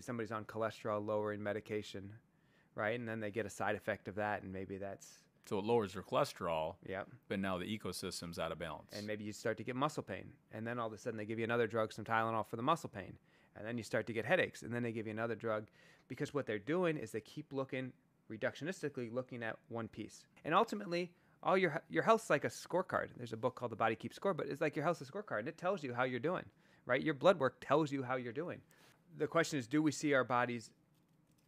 somebody's on cholesterol lowering medication, right? And then they get a side effect of that, and maybe that's So it lowers their cholesterol, yep. but now the ecosystem's out of balance. And maybe you start to get muscle pain, and then all of a sudden they give you another drug, some Tylenol for the muscle pain, and then you start to get headaches, and then they give you another drug, because what they're doing is they keep looking reductionistically, looking at one piece, and ultimately. All your your health's like a scorecard. There's a book called The Body Keeps Score, but it's like your health's a scorecard, and it tells you how you're doing, right? Your blood work tells you how you're doing. The question is, do we see our bodies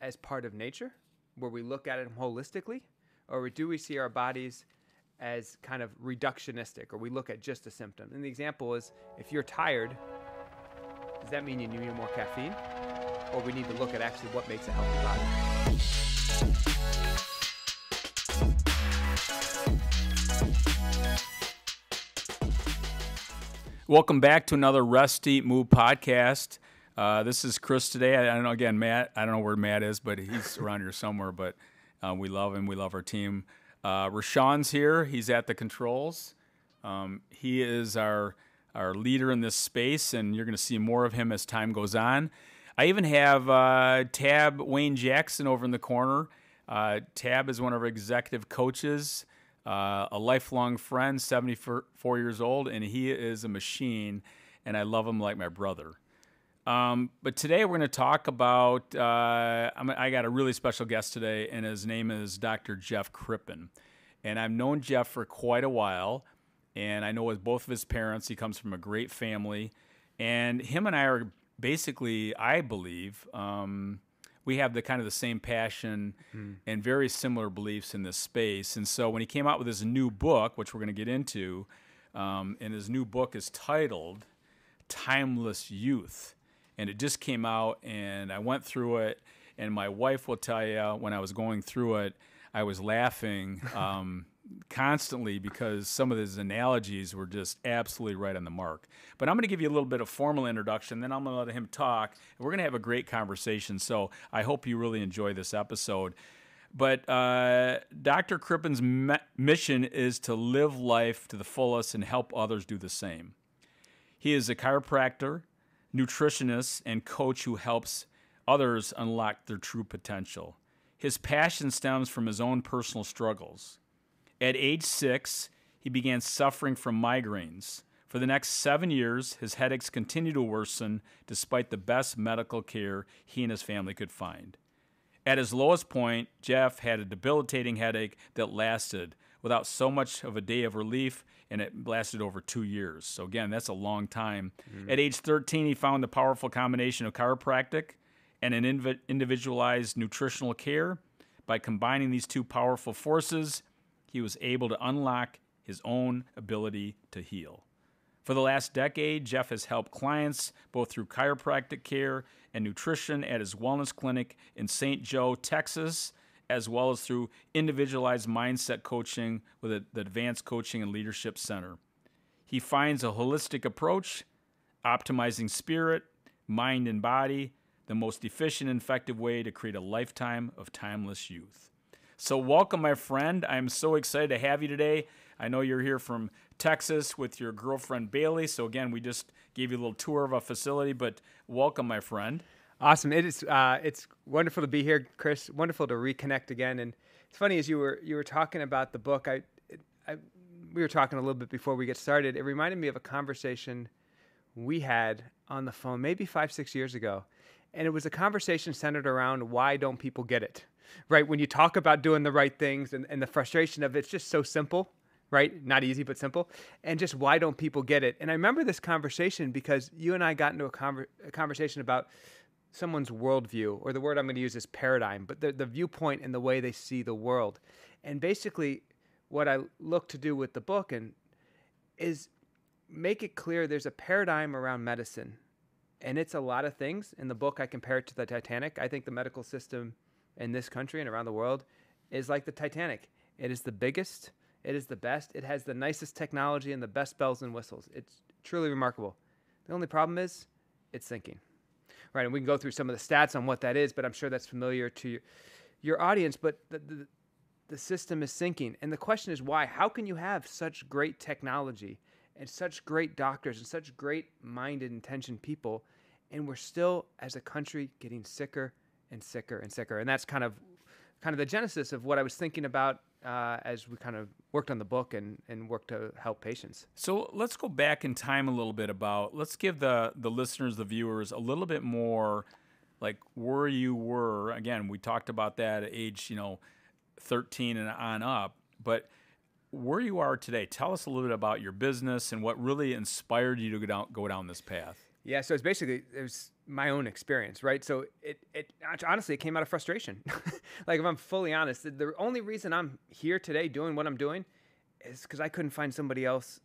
as part of nature, where we look at it holistically, or do we see our bodies as kind of reductionistic, or we look at just a symptom? And the example is, if you're tired, does that mean you need more caffeine, or we need to look at actually what makes a healthy body? Welcome back to another Eat Move podcast. Uh, this is Chris today. I, I don't know again, Matt. I don't know where Matt is, but he's around here somewhere. But uh, we love him. We love our team. Uh, Rashawn's here. He's at the controls. Um, he is our our leader in this space, and you're going to see more of him as time goes on. I even have uh, Tab Wayne Jackson over in the corner. Uh, Tab is one of our executive coaches, uh, a lifelong friend, 74 years old, and he is a machine, and I love him like my brother. Um, but today we're going to talk about. Uh, I'm, I got a really special guest today, and his name is Dr. Jeff Crippen. And I've known Jeff for quite a while, and I know with both of his parents, he comes from a great family. And him and I are basically, I believe, um, we have the kind of the same passion and very similar beliefs in this space. And so when he came out with his new book, which we're going to get into, um, and his new book is titled Timeless Youth. And it just came out, and I went through it. And my wife will tell you when I was going through it, I was laughing um, constantly because some of his analogies were just absolutely right on the mark. But I'm going to give you a little bit of formal introduction, then I'm going to let him talk, and we're going to have a great conversation. So I hope you really enjoy this episode. But uh, Dr. Crippen's me- mission is to live life to the fullest and help others do the same. He is a chiropractor, nutritionist, and coach who helps others unlock their true potential. His passion stems from his own personal struggles. At age six, he began suffering from migraines. For the next seven years, his headaches continued to worsen despite the best medical care he and his family could find. At his lowest point, Jeff had a debilitating headache that lasted without so much of a day of relief, and it lasted over two years. So, again, that's a long time. Mm-hmm. At age 13, he found the powerful combination of chiropractic and an inv- individualized nutritional care. By combining these two powerful forces, he was able to unlock his own ability to heal. For the last decade, Jeff has helped clients both through chiropractic care and nutrition at his wellness clinic in St. Jo, Texas, as well as through individualized mindset coaching with the Advanced Coaching and Leadership Center. He finds a holistic approach, optimizing spirit, mind, and body, the most efficient and effective way to create a lifetime of timeless youth. So, welcome, my friend. I'm so excited to have you today. I know you're here from Texas with your girlfriend Bailey. So, again, we just gave you a little tour of a facility, but welcome, my friend. Awesome. It is. Uh, it's wonderful to be here, Chris. Wonderful to reconnect again. And it's funny as you were you were talking about the book. I, I we were talking a little bit before we get started. It reminded me of a conversation we had on the phone maybe five six years ago, and it was a conversation centered around why don't people get it, right? When you talk about doing the right things and, and the frustration of it's just so simple. Right? Not easy, but simple. And just why don't people get it? And I remember this conversation because you and I got into a, conver- a conversation about someone's worldview, or the word I'm going to use is paradigm, but the, the viewpoint and the way they see the world. And basically, what I look to do with the book and is make it clear there's a paradigm around medicine, and it's a lot of things. In the book, I compare it to the Titanic. I think the medical system in this country and around the world is like the Titanic. It is the biggest. It is the best. It has the nicest technology and the best bells and whistles. It's truly remarkable. The only problem is it's sinking right? And we can go through some of the stats on what that is, but I'm sure that's familiar to your, your audience. But the, the, the system is sinking. And the question is why? How can you have such great technology and such great doctors and such great minded, intentioned people and we're still as a country getting sicker and sicker and sicker. And that's kind of kind of the genesis of what I was thinking about uh, as we kind of worked on the book and, and worked to help patients. So let's go back in time a little bit about let's give the the listeners, the viewers, a little bit more like where you were. Again, we talked about that at age, you know, 13 and on up, but where you are today, tell us a little bit about your business and what really inspired you to go down go down this path. Yeah, so it's basically it was my own experience, right? So it it honestly it came out of frustration. like if I'm fully honest, the only reason I'm here today doing what I'm doing is because I couldn't find somebody else,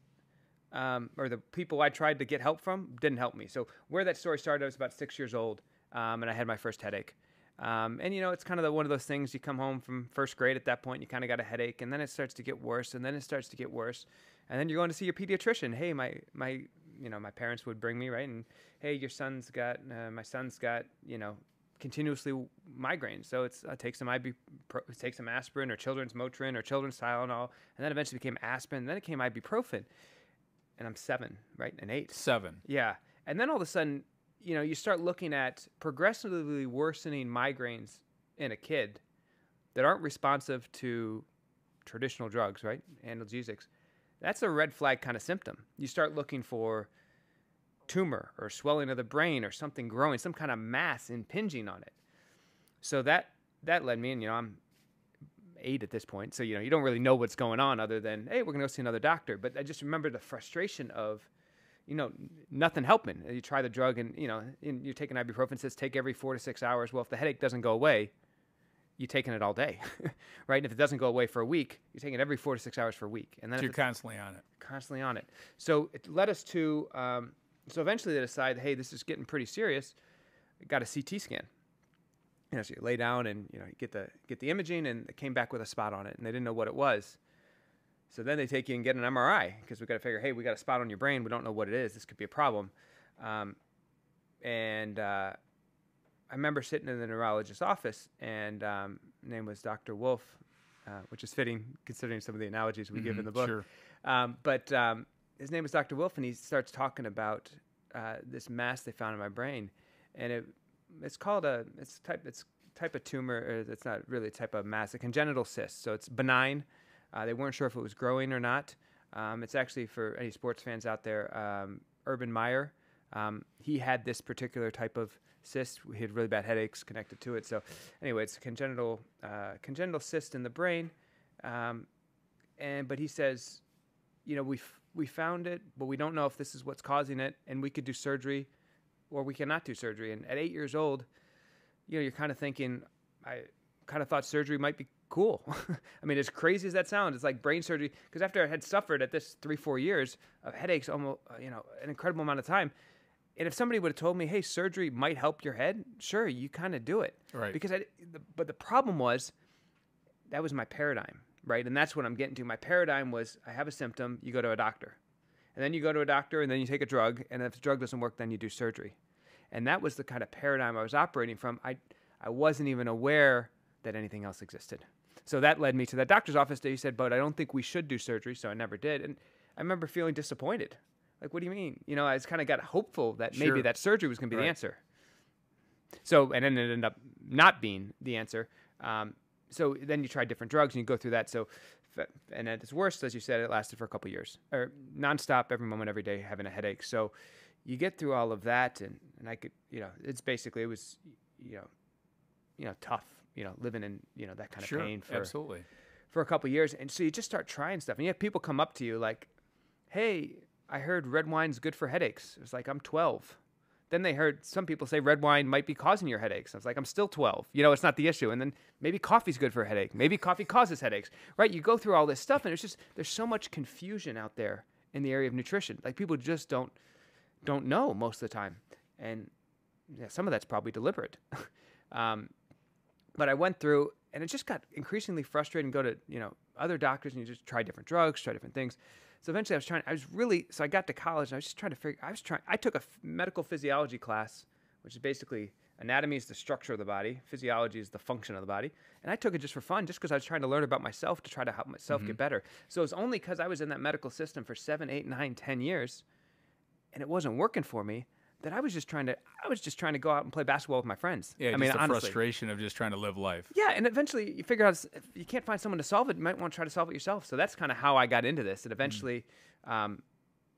um, or the people I tried to get help from didn't help me. So where that story started, I was about six years old, um, and I had my first headache. Um, and you know, it's kind of the, one of those things. You come home from first grade at that point, you kind of got a headache, and then it starts to get worse, and then it starts to get worse, and then you're going to see your pediatrician. Hey, my my you know my parents would bring me right? And hey your son's got uh, my son's got you know continuously migraines so it's uh, take some ib take some aspirin or children's motrin or children's tylenol and then eventually became aspirin and then it came ibuprofen. And i'm seven right? And eight. Seven. Yeah. And then all of a sudden you know you start looking at progressively worsening migraines in a kid that aren't responsive to traditional drugs right? Analgesics that's a red flag kind of symptom. You start looking for tumor or swelling of the brain or something growing, some kind of mass impinging on it. So that that led me, and you know, I'm eight at this point, so you know, you don't really know what's going on other than hey, we're gonna go see another doctor. But I just remember the frustration of, you know, nothing helping. You try the drug, and you know, you're taking ibuprofen. Says take every four to six hours. Well, if the headache doesn't go away, you're taking it all day, right? And if it doesn't go away for a week, you're taking it every four to six hours for a week, and then so you're constantly on it. Constantly on it. So it led us to. Um, so eventually they decide, hey, this is getting pretty serious. Got a CT scan. You know, so you lay down and you know you get the get the imaging, and it came back with a spot on it, and they didn't know what it was. So then they take you and get an MRI because we got to figure, hey, we got a spot on your brain. We don't know what it is. This could be a problem. Um, and uh, I remember sitting in the neurologist's office, and um, name was Dr. Wolf, uh, which is fitting considering some of the analogies we mm-hmm, give in the book. Sure. Um, but um, his name was Dr. Wolf, and he starts talking about uh, this mass they found in my brain, and it it's called a it's type it's type of tumor. It's not really a type of mass, a congenital cyst. So it's benign. Uh, they weren't sure if it was growing or not. Um, it's actually for any sports fans out there. Um, Urban Meyer, um, he had this particular type of cyst. He had really bad headaches connected to it. So, anyway, it's a congenital uh, congenital cyst in the brain. Um, and but he says, you know, we we found it, but we don't know if this is what's causing it, and we could do surgery, or we cannot do surgery. And at eight years old, you know, you're kind of thinking, I kind of thought surgery might be cool. I mean, as crazy as that sounds, it's like brain surgery. Because after I had suffered at this three, four years of headaches, almost, uh, you know, an incredible amount of time, and if somebody would have told me, "Hey, surgery might help your head," sure, you kind of do it, right? Because I, the, but the problem was that was my paradigm, right? And that's what I'm getting to. My paradigm was I have a symptom, you go to a doctor, and then you go to a doctor, and then you take a drug, and if the drug doesn't work, then you do surgery, and that was the kind of paradigm I was operating from. I I wasn't even aware that anything else existed. So that led me to that doctor's office that he said, "But I don't think we should do surgery," so I never did, and I remember feeling disappointed. Like, what do you mean? You know, I just kind of got hopeful that sure. maybe that surgery was going to be right. the answer. So, and then it ended up not being the answer. Um, so then you try different drugs and you go through that. So, and at its worst, as you said, it lasted for a couple years or nonstop, every moment, every day, having a headache. So you get through all of that, and, and I could, you know, it's basically, it was, you know, you know, tough, you know, living in, you know, that kind of sure, pain for, absolutely. for a couple years. And so you just start trying stuff and you have people come up to you like, Hey, I heard red wine's good for headaches. It was like, I'm 12. Then they heard some people say red wine might be causing your headaches. I was like, I'm still 12. You know, it's not the issue. And then maybe coffee's good for a headache. Maybe coffee causes headaches, right? You go through all this stuff, and it's just there's so much confusion out there in the area of nutrition. Like people just don't don't know most of the time, and yeah, some of that's probably deliberate. um, but I went through, and it just got increasingly frustrating. Go to you know other doctors, and you just try different drugs, try different things. So eventually I was trying, I was really, so I got to college and I was just trying to figure, I was trying, I took a f- medical physiology class, which is basically anatomy is the structure of the body, physiology is the function of the body. And I took it just for fun, just because I was trying to learn about myself to try to help myself mm-hmm. get better. So it was only because I was in that medical system for seven, eight, nine, ten years and it wasn't working for me that I was just trying to I was just trying to go out and play basketball with my friends. Yeah, I just mean, the honestly. frustration of just trying to live life. Yeah, and eventually you figure out if you can't find someone to solve it, you might want to try to solve it yourself. So that's kind of how I got into this. And eventually, um,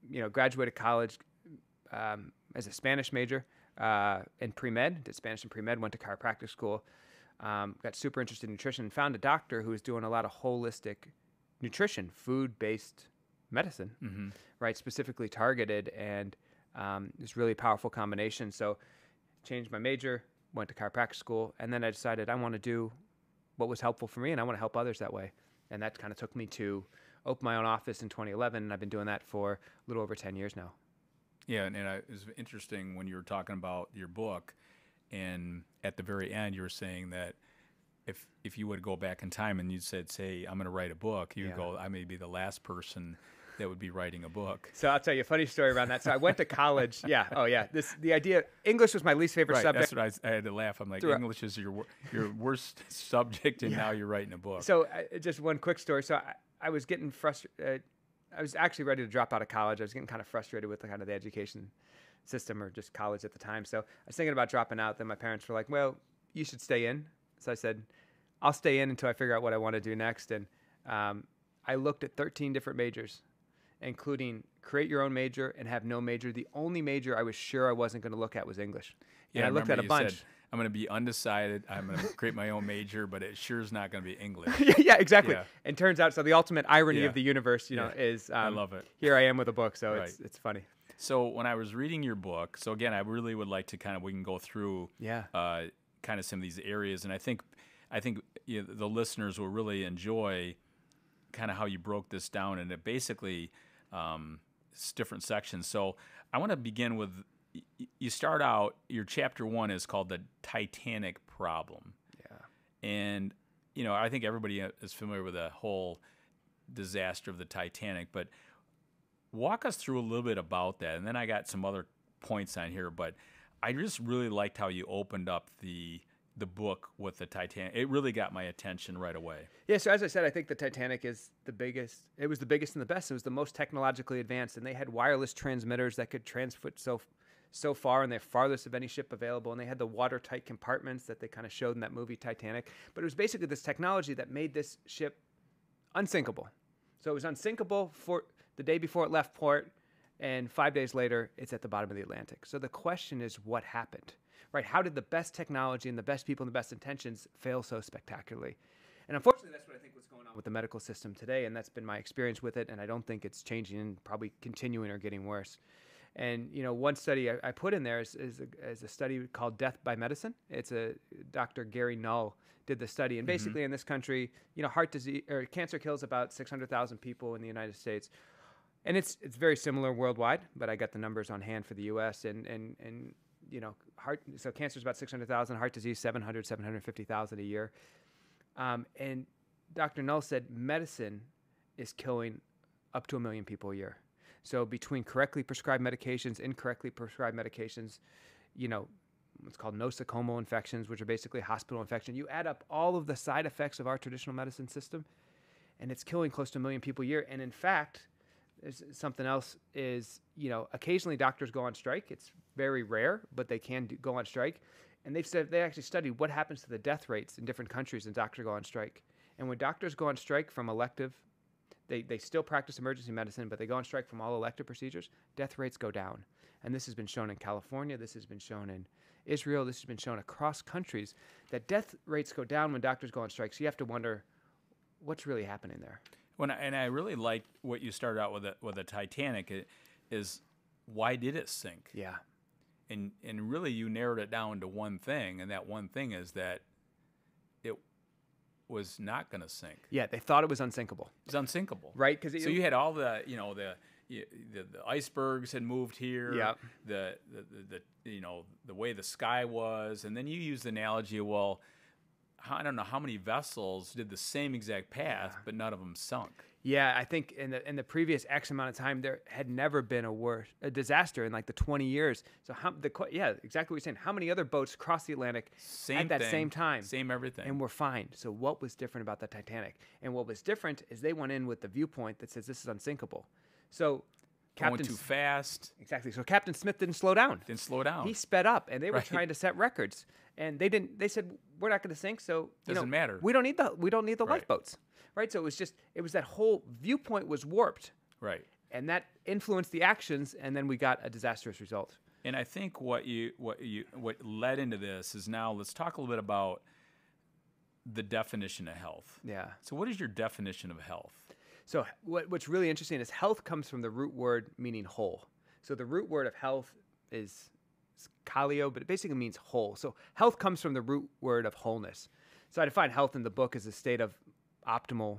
you know, graduated college um, as a Spanish major uh, in pre med, did Spanish and pre med, went to chiropractic school, um, got super interested in nutrition, and found a doctor who was doing a lot of holistic nutrition, food based medicine, Mm-hmm. right? Specifically targeted, and um, this really powerful combination. So, changed my major, went to chiropractic school, and then I decided I want to do what was helpful for me, and I want to help others that way. And that kind of took me to open my own office in 2011, and I've been doing that for a little over 10 years now. Yeah, and, and I, it was interesting when you were talking about your book, and at the very end, you were saying that if if you would go back in time and you said, "Say, I'm going to write a book," you'd Yeah. go, "I may be the last person that would be writing a book." So I'll tell you a funny story around that. So I went to college. Yeah. Oh yeah. This the idea. English was my least favorite Right, subject. that's what I, I had to laugh. I'm like, Throughout- English is your your worst subject, and now you're writing a book. So uh, just one quick story. So I, I was getting frustrated. Uh, I was actually ready to drop out of college. I was getting kind of frustrated with the kind of the education system or just college at the time. So I was thinking about dropping out. Then my parents were like, "Well, you should stay in." So I said, "I'll stay in until I figure out what I want to do next." And um, I looked at 13 different majors, including create your own major and have no major. The only major I was sure I wasn't going to look at was English. yeah, and I looked at a bunch. said, I'm going to be undecided. I'm going to create my own major, but it sure is not going to be English. yeah, yeah, exactly. Yeah. And turns out, so the ultimate irony Yeah. of the universe, you know, Yeah. is um, I love it. Here I am with a book, so it's Right. it's funny. So when I was reading your book, so again, I really would like to kind of we can go through Yeah. uh, kind of some of these areas, and I think I think you know, the listeners will really enjoy kind of how you broke this down and it basically um, different sections. So I want to begin with you start out your chapter one is called the Titanic problem, Yeah. and you know I think everybody uh, is familiar with the whole disaster of the Titanic, but walk us through a little bit about that, and then I got some other points on here. But I just really liked how you opened up the the book with the Titanic. It really got my attention right away. Yeah, so as I said, I think the Titanic is the biggest. It was the biggest and the best. It was the most technologically advanced, and they had wireless transmitters that could transmit so so far, and they're farthest of any ship available. And they had the watertight compartments that they kind of showed in that movie Titanic. But it was basically this technology that made this ship unsinkable. So it was unsinkable for the day before it left port, and five days later, it's at the bottom of the Atlantic. So the question is, what happened? Right? How did the best technology and the best people and the best intentions fail so spectacularly? And unfortunately, that's what I think what's going on with the medical system today, and that's been my experience with it. And I don't think it's changing and probably continuing or getting worse. And you know, one study I, I put in there is, is, a, is a study called "Death by Medicine." It's a Dr. Gary Null did the study, and mm-hmm. basically in this country, you know, heart disease or cancer kills about 600,000 people in the United States, and it's it's very similar worldwide. But I got the numbers on hand for the U.S. and and and you know, heart so cancer is about 600,000, heart disease 700, 750,000 a year. Um, and Dr. Null said medicine is killing up to a million people a year. So between correctly prescribed medications, incorrectly prescribed medications, you know, what's called nosocomial infections, which are basically hospital infection, you add up all of the side effects of our traditional medicine system, and it's killing close to a million people a year. And in fact, there's something else is, you know, occasionally doctors go on strike. It's very rare, but they can do, go on strike. And they've said they actually studied what happens to the death rates in different countries when doctors go on strike. And when doctors go on strike from elective, they, they still practice emergency medicine, but they go on strike from all elective procedures, death rates go down. And this has been shown in California, this has been shown in Israel, this has been shown across countries that death rates go down when doctors go on strike. So you have to wonder what's really happening there. When I, and I really liked what you started out with the, with the Titanic it, is why did it sink? Yeah. And and really you narrowed it down to one thing, and that one thing is that it was not going to sink. Yeah, they thought it was unsinkable, It's unsinkable. right? Because So you had all the you know the the, the icebergs had moved here. Yep. The, the, the you know the way the sky was, and then you used the analogy. Well, I don't know how many vessels did the same exact path, but none of them sunk. Yeah, I think in the in the previous X amount of time, there had never been a worse a disaster in like the 20 years. So how the yeah, exactly what you're saying. How many other boats crossed the Atlantic Same at that thing, same time? Same everything. and we're fine. So what was different about the Titanic? And what was different is they went in with the viewpoint that says this is unsinkable. So going Captain too S- fast, exactly. So Captain Smith didn't slow down. didn't slow down. He sped up, and they were Right. trying to set records, and they didn't. They said, "We're not going to sink, so you Doesn't know, matter." We don't need the we don't need the Right. lifeboats, right?" So it was just it was that whole viewpoint was warped, right. and that influenced the actions, and then we got a disastrous result. And I think what you what you what led into this is now let's talk a little bit about the definition of health. Yeah. So what is your definition of health? So what, what's really interesting is health comes from the root word meaning whole. So the root word of health is, is kalio, but it basically means whole. So health comes from the root word of wholeness. So I define health in the book as a state of optimal,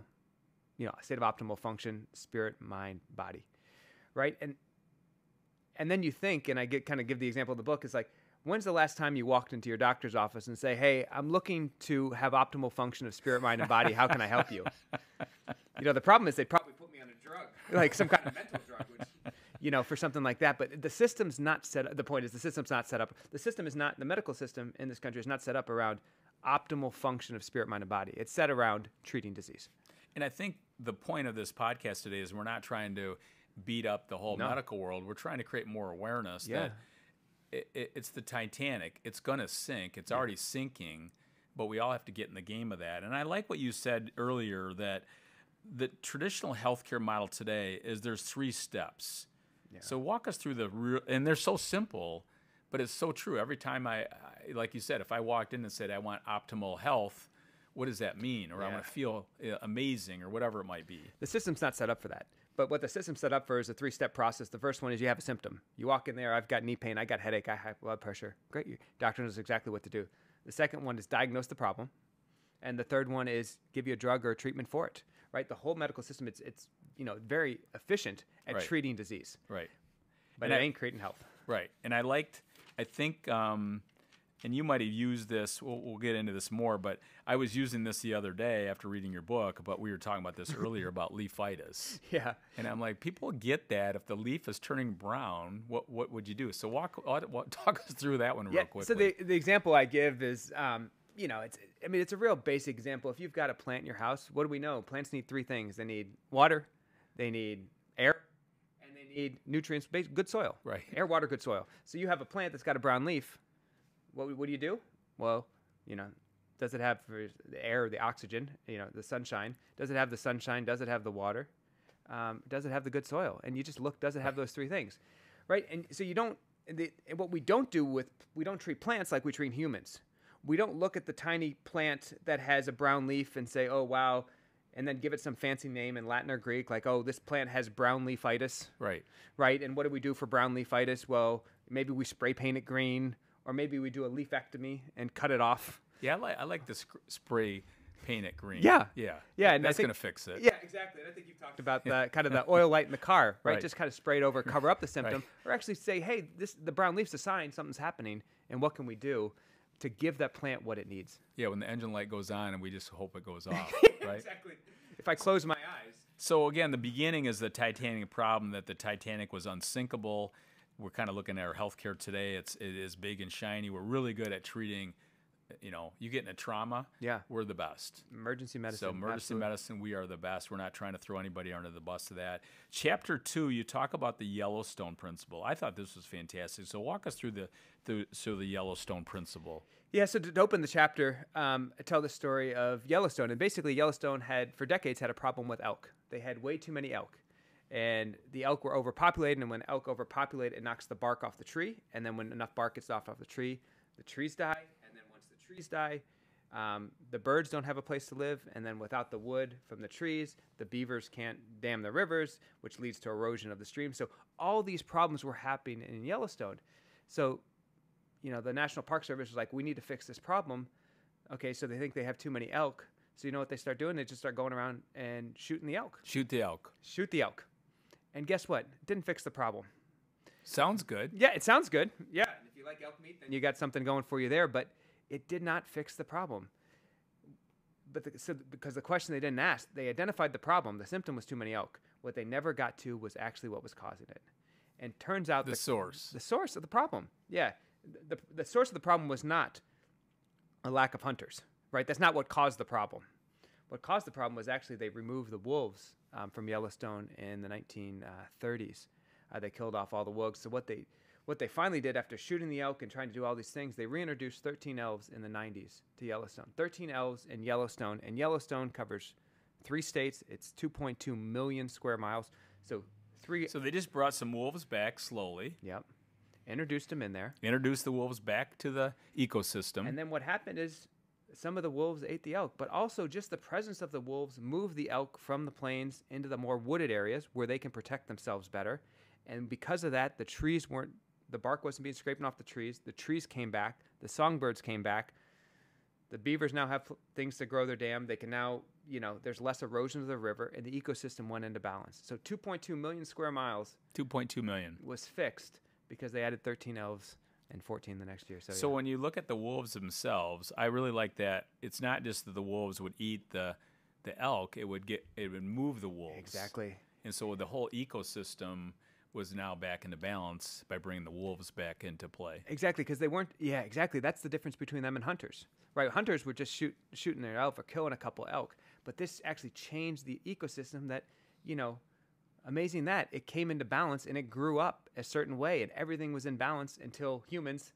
you know, a state of optimal function, spirit, mind, body, right? And and then you think, and I get kind of give the example of the book is like, when's the last time you walked into your doctor's office and say, "Hey, I'm looking to have optimal function of spirit, mind, and body. How can I help you?" you know, the problem is they probably put me on a drug, like some kind of mental drug, which, you know, for something like that. But the system's not set. up. The point is, the system's not set up. The system is not the medical system in this country is not set up around optimal function of spirit, mind, and body. It's set around treating disease. And I think the point of this podcast today is we're not trying to beat up the whole No. medical world. We're trying to create more awareness Yeah. that it, it, it's the Titanic. It's going to sink. It's already sinking, but we all have to get in the game of that. And I like what you said earlier that the traditional healthcare model today is there's three steps. So walk us through the real, and they're so simple, but it's so true. Every time I, I, like you said, if I walked in and said I want optimal health, what does that mean? Or I want to feel uh, amazing, or whatever it might be. The system's not set up for that. But what the system's set up for is a three-step process. The first one is you have a symptom. You walk in there, I've got knee pain, I got headache, I have blood pressure. Great, your doctor knows exactly what to do. The second one is diagnose the problem, and the third one is give you a drug or a treatment for it. Right? The whole medical system, it's it's you know very efficient at Right. treating disease, Right. but And it I- ain't creating health. Right. And I liked, I think, um, and you might have used this, we'll, we'll get into this more, but I was using this the other day after reading your book, but we were talking about this earlier about leafitis. Yeah. And I'm like, people get that. If the leaf is turning brown, what what would you do? So walk, walk, talk us through that one real Yeah. quickly. So the the example I give is, um, you know, it's I mean it's a real basic example. If you've got a plant in your house, what do we know? Plants need three things. They need water, they need air, need nutrients. Good soil. Right. Air, water, good soil. So you have a plant that's got a brown leaf. What what do you do? Well, you know. Does it have the air, the oxygen, you know, the sunshine? Does it have the sunshine? Does it have the water? um, does it have the good soil? And you just look, does it have those three things, right? And so you don't. The, and what we don't do with we don't treat plants like we treat humans. We don't look at the tiny plant that has a brown leaf and say, oh wow, and then give it some fancy name in Latin or Greek, like oh this plant has brown leafitis, right. right? And what do we do for brown leafitis? Well, maybe we spray paint it green, or maybe we do a leafectomy and cut it off. Yeah, I like, I like the sc- spray paint it green. Yeah. Yeah. Yeah, and That's going to fix it. Yeah, exactly. And I think you've talked about the kind of the oil light in the car, right? Right. Just kind of spray it over, cover up the symptom, Right. or actually say, hey, this the brown leaf's a sign something's happening, and what can we do to give that plant what it needs? Yeah, when the engine light goes on and we just hope it goes off, right? Exactly. If I close my eyes, So again, the beginning is the Titanic problem that the Titanic was unsinkable. We're kind of looking at our healthcare today. It's it is big and shiny. We're really good at treating. You know, you get in a trauma. Yeah. we're the best. emergency medicine. So emergency absolutely. medicine, we are the best. We're not trying to throw anybody under the bus to that. Chapter two, you talk about the Yellowstone principle. I thought this was fantastic. So walk us through the through so the Yellowstone principle. Yeah, so to, to open the chapter, um, I tell the story of Yellowstone, and basically Yellowstone had for decades had a problem with elk. They had way too many elk, and the elk were overpopulated. And when elk overpopulate, it knocks the bark off the tree, and then when enough bark gets off off the tree, the trees die. And then once the trees die, um, the birds don't have a place to live, and then without the wood from the trees, the beavers can't dam the rivers, which leads to erosion of the stream. So all these problems were happening in Yellowstone. So you know, the National Park Service was like, we need to fix this problem. Okay, so they think they have too many elk. So you know what they start doing? They just start going around and shooting the elk. Shoot the elk. Shoot the elk. And guess what? Didn't fix the problem. Sounds good. Yeah, it sounds good. Yeah, if you like elk meat, then you got something going for you there, but it did not fix the problem. But the, so because the question they didn't ask, they identified the problem. The symptom was too many elk. What they never got to was actually what was causing it. And turns out The source. the source of the problem. Yeah, the, the source of the problem was not a lack of hunters, right? That's not what caused the problem. What caused the problem was actually they removed the wolves um, from Yellowstone in the 1930s. Uh, they killed off all the wolves. So what they what they finally did after shooting the elk and trying to do all these things, they reintroduced 13 elves in the 90s to Yellowstone. 13 elves in Yellowstone, and Yellowstone covers three states. It's 2.2 million square miles. So three. So they just brought some wolves back slowly. Yep. Introduced them in there. Introduced the wolves back to the ecosystem. And then what happened is some of the wolves ate the elk, but also just the presence of the wolves moved the elk from the plains into the more wooded areas where they can protect themselves better. And because of that, the trees weren't, the bark wasn't being scraped off the trees. The trees came back. The songbirds came back. The beavers now have things to grow their dam. They can now, you know, there's less erosion of the river, and the ecosystem went into balance. So 2.2 million square miles 2.2 million. was fixed because they added 13 elves and 14 the next year. So, So yeah. when you look at the wolves themselves, I really like that. It's not just that the wolves would eat the the elk; it would get it would move the wolves exactly. And so the whole ecosystem was now back into balance by bringing the wolves back into play. Exactly, because they weren't. Yeah, exactly. That's the difference between them and hunters, right? Hunters were just shoot, shooting their elk or killing a couple elk, but this actually changed the ecosystem. That you know, amazing that it came into balance and it grew up a certain way, and everything was in balance until humans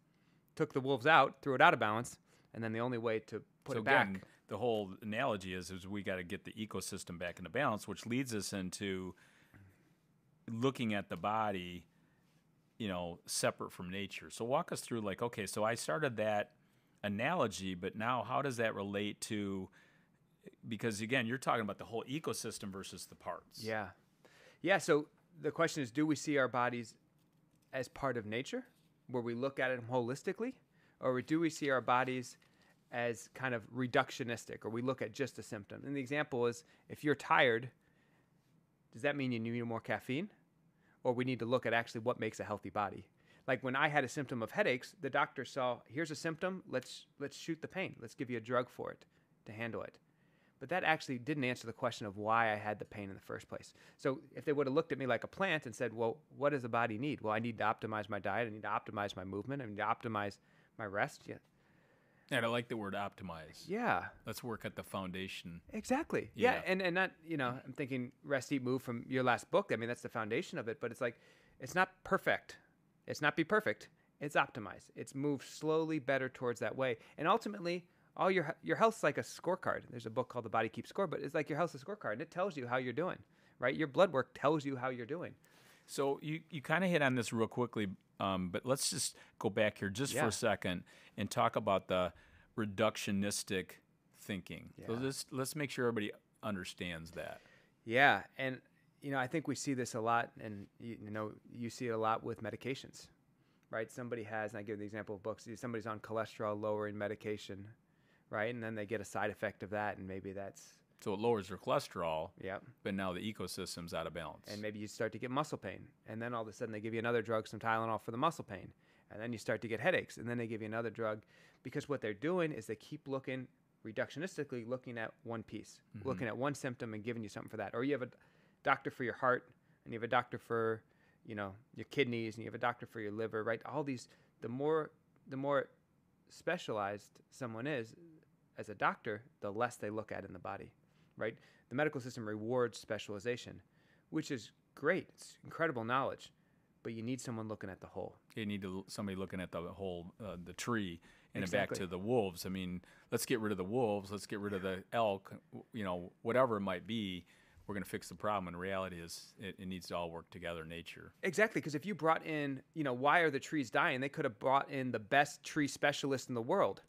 took the wolves out, threw it out of balance, and then the only way to put so it back. again, the whole analogy is is we got to get the ecosystem back into balance, which leads us into looking at the body, you know, separate from nature. So walk us through like, okay, so I started that analogy, but now how does that relate to because again, you're talking about the whole ecosystem versus the parts. Yeah. Yeah. So the question is do we see our bodies as part of nature, where we look at it holistically, or do we see our bodies as kind of reductionistic, or we look at just a symptom? And the example is if you're tired, does that mean you need more caffeine? Or we need to look at actually what makes a healthy body. Like when I had a symptom of headaches, the doctor saw here's a symptom, let's let's shoot the pain. Let's give you a drug for it to handle it. But that actually didn't answer the question of why I had the pain in the first place. So if they would have looked at me like a plant and said, "Well, what does the body need?" Well, I need to optimize my diet. I need to optimize my movement. I need to optimize my rest. Yeah, And I like the word optimize. yeah, Let's work at the foundation. exactly. Yeah. Yeah. and and not you know, I'm thinking rest, eat, move from your last book. I mean, that's the foundation of it. But it's like, it's not perfect. It's not be perfect. It's optimize. It's move slowly better towards that way. And ultimately, all your your health's like a scorecard. There's a book called The Body Keeps Score, but it's like your health's a scorecard, and it tells you how you're doing. Right? Your blood work tells you how you're doing. So you, you kind of hit on this real quickly, um, but let's just go back here just for a second and talk about the reductionistic thinking. So let's let's make sure everybody understands that. Yeah, and you know, I think we see this a lot, and you, you know, you see it a lot with medications, right? Somebody has, and I give the example of books. Somebody's on cholesterol lowering medication, right? And then they get a side effect of that, and maybe that's So it lowers your cholesterol, yep. but now the ecosystem's out of balance. And maybe you start to get muscle pain, and then all of a sudden they give you another drug, some Tylenol for the muscle pain, and then you start to get headaches, and then they give you another drug, because what they're doing is they keep looking reductionistically, looking at one piece, mm-hmm. looking at one symptom and giving you something for that. Or you have a doctor for your heart, and you have a doctor for, you know, your kidneys, and you have a doctor for your liver, right? All these, the more, the more specialized someone is as a doctor, the less they look at in the body, right? The medical system rewards specialization, which is great. It's incredible knowledge, but you need someone looking at the whole. you need to, somebody looking at the whole uh, the tree and then back to the wolves. I mean, let's get rid of the wolves. Let's get rid of the elk. You know, whatever it might be, we're going to fix the problem. And reality is, it, it needs to all work together. Nature. Exactly, because if you brought in, you know, why are the trees dying? They could have brought in the best tree specialist in the world.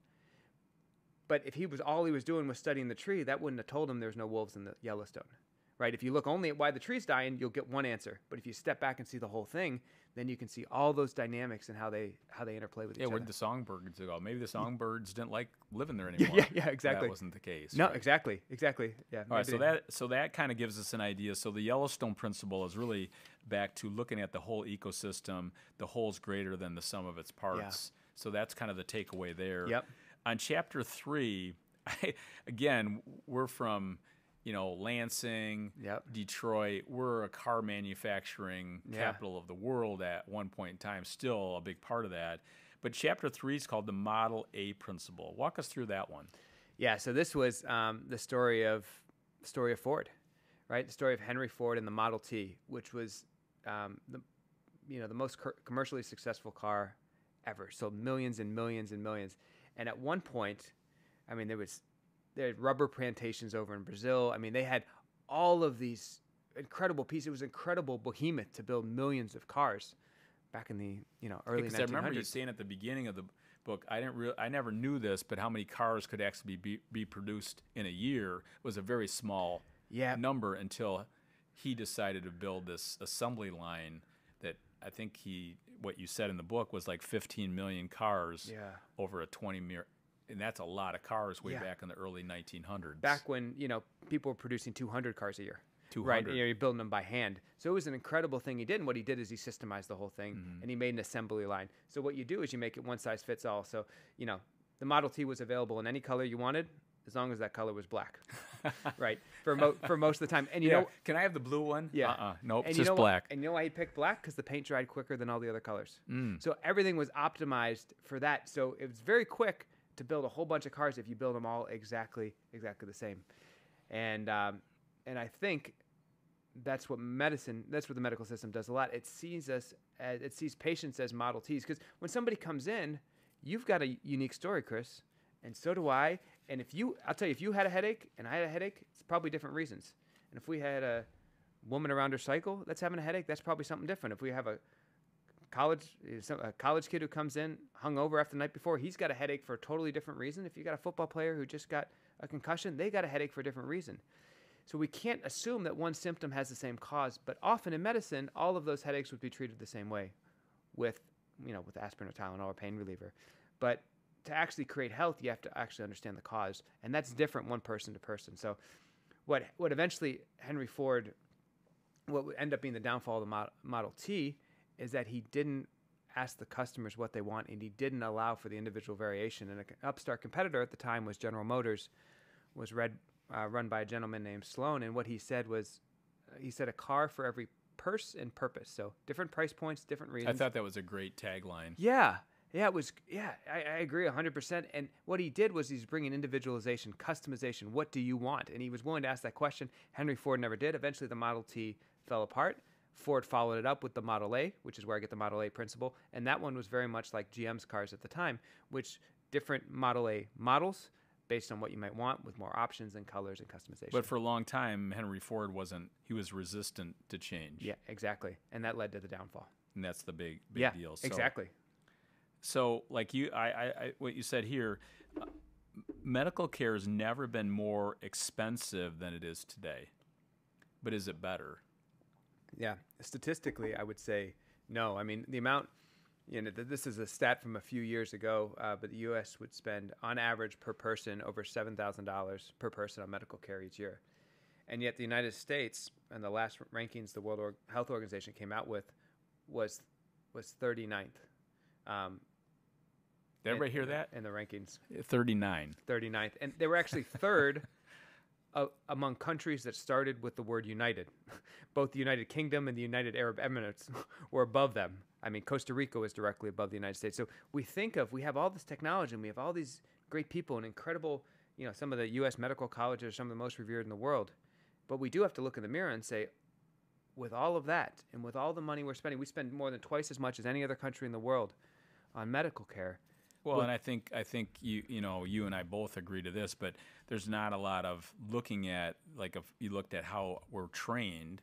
But if he was all he was doing was studying the tree, that wouldn't have told him there's no wolves in the Yellowstone, right? If you look only at why the tree's dying, you'll get one answer. But if you step back and see the whole thing, then you can see all those dynamics and how they how they interplay with Yeah, each other. the songbirds go? Maybe the songbirds didn't like living there anymore. yeah, yeah, exactly. That wasn't the case. no, right? exactly, exactly. Yeah. All right, so that so that kind of gives us an idea. So the Yellowstone principle is really back to looking at the whole ecosystem. The whole's greater than the sum of its parts. Yeah. So that's kind of the takeaway there. Yep. On chapter three, I, again, we're from you know Lansing, Yep. Detroit. We're a car manufacturing Yeah. capital of the world at one point in time. Still a big part of that. But chapter three is called the Model A principle. Walk us through that one. Yeah, so this was um, the story of story of Ford, right? The story of Henry Ford and the Model T, which was um, the you know the most commercially successful car ever, sold millions and millions and millions. And at one point, I mean, there was there rubber plantations over in Brazil. I mean, they had all of these incredible pieces. It was incredible behemoth to build millions of cars back in the you know early 1900s. I remember you saying at the beginning of the book, I didn't really, I never knew this, but how many cars could actually be be produced in a year was a very small yeah. number until he decided to build this assembly line that I think he what you said in the book was like 15 million cars Yeah. over a 20 year and that's a lot of cars way Yeah. back in the early 1900s. back when you know people were producing 200 cars a year. 200. Right, you know, you're building them by hand. So it was an incredible thing he did. And what he did is he systemized the whole thing, Mm-hmm. and he made an assembly line. So what you do is you make it one size fits all. So you know, the Model T was available in any color you wanted, as long as that color was black. right, for mo- for most of the time. And you yeah. know, Can I have the blue one? yeah. Uh-uh. Nope. And It's you just know black. and you know why he picked black? Because the paint dried quicker than all the other colors. Mm. So everything was optimized for that. So it was very quick to build a whole bunch of cars if you build them all exactly exactly the same. And um, and I think that's what medicine that's what the medical system does a lot. It sees us as it sees patients as Model Ts because when somebody comes in, you've got a unique story, Chris, and so do I. And if you, I'll tell you, if you had a headache and I had a headache, it's probably different reasons. And if we had a woman around her cycle that's having a headache, that's probably something different. If we have a college eh, a college kid who comes in hungover after the night before, he's got a headache for a totally different reason. If you got a football player who just got a concussion, they got a headache for a different reason. So we can't assume that one symptom has the same cause, but often in medicine, all of those headaches would be treated the same way with, you know, with aspirin or Tylenol or pain reliever. But to actually create health, you have to actually understand the cause, and that's different one person to person. So what what eventually Henry Ford what would end up being the downfall of the Mod- Model T is that he didn't ask the customers what they want and he didn't allow for the individual variation. And an upstart competitor at the time was General Motors, was read, uh, run by a gentleman named Sloan. And what he said was, uh, he said a car for every purse and purpose. So different price points, different reasons. I thought that was a great tagline. Yeah. Yeah, it was. Yeah, I, I agree 100%. And what he did was he's bringing individualization, customization. What do you want? And he was willing to ask that question. Henry Ford never did. Eventually, the Model T fell apart. Ford followed it up with the Model A, which is where I get the Model A principle. And that one was very much like GM's cars at the time, which different Model A models based on what you might want with more options and colors and customization. But for a long time, Henry Ford wasn't. He was resistant to change. yeah, exactly. And that led to the downfall. and that's the big big yeah, deal. So, exactly. So, like you, I, I, I what you said here, uh, medical care has never been more expensive than it is today. But is it better? Yeah, statistically, I would say no. I mean, the amount, you know, th- this is a stat from a few years ago, uh, but the U.S. would spend, on average, per person, over seven thousand dollars per person on medical care each year, and yet the United States, and the last rankings the World Health Organization came out with, was was 39th. Um, Did everybody hear that? in the rankings? Thirty-nine. 39th, and they were actually third uh, among countries that started with the word united. Both the United Kingdom and the United Arab Emirates were above them. I mean, Costa Rica was directly above the United States. So we think of we have all this technology and we have all these great people and incredible, you know, some of the U.S. medical colleges are some of the most revered in the world. But we do have to look in the mirror and say, with all of that and with all the money we're spending, we spend more than twice as much as any other country in the world on medical care. Well, and I think I think you you know you and I both agree to this, but there's not a lot of looking at like if you looked at how we're trained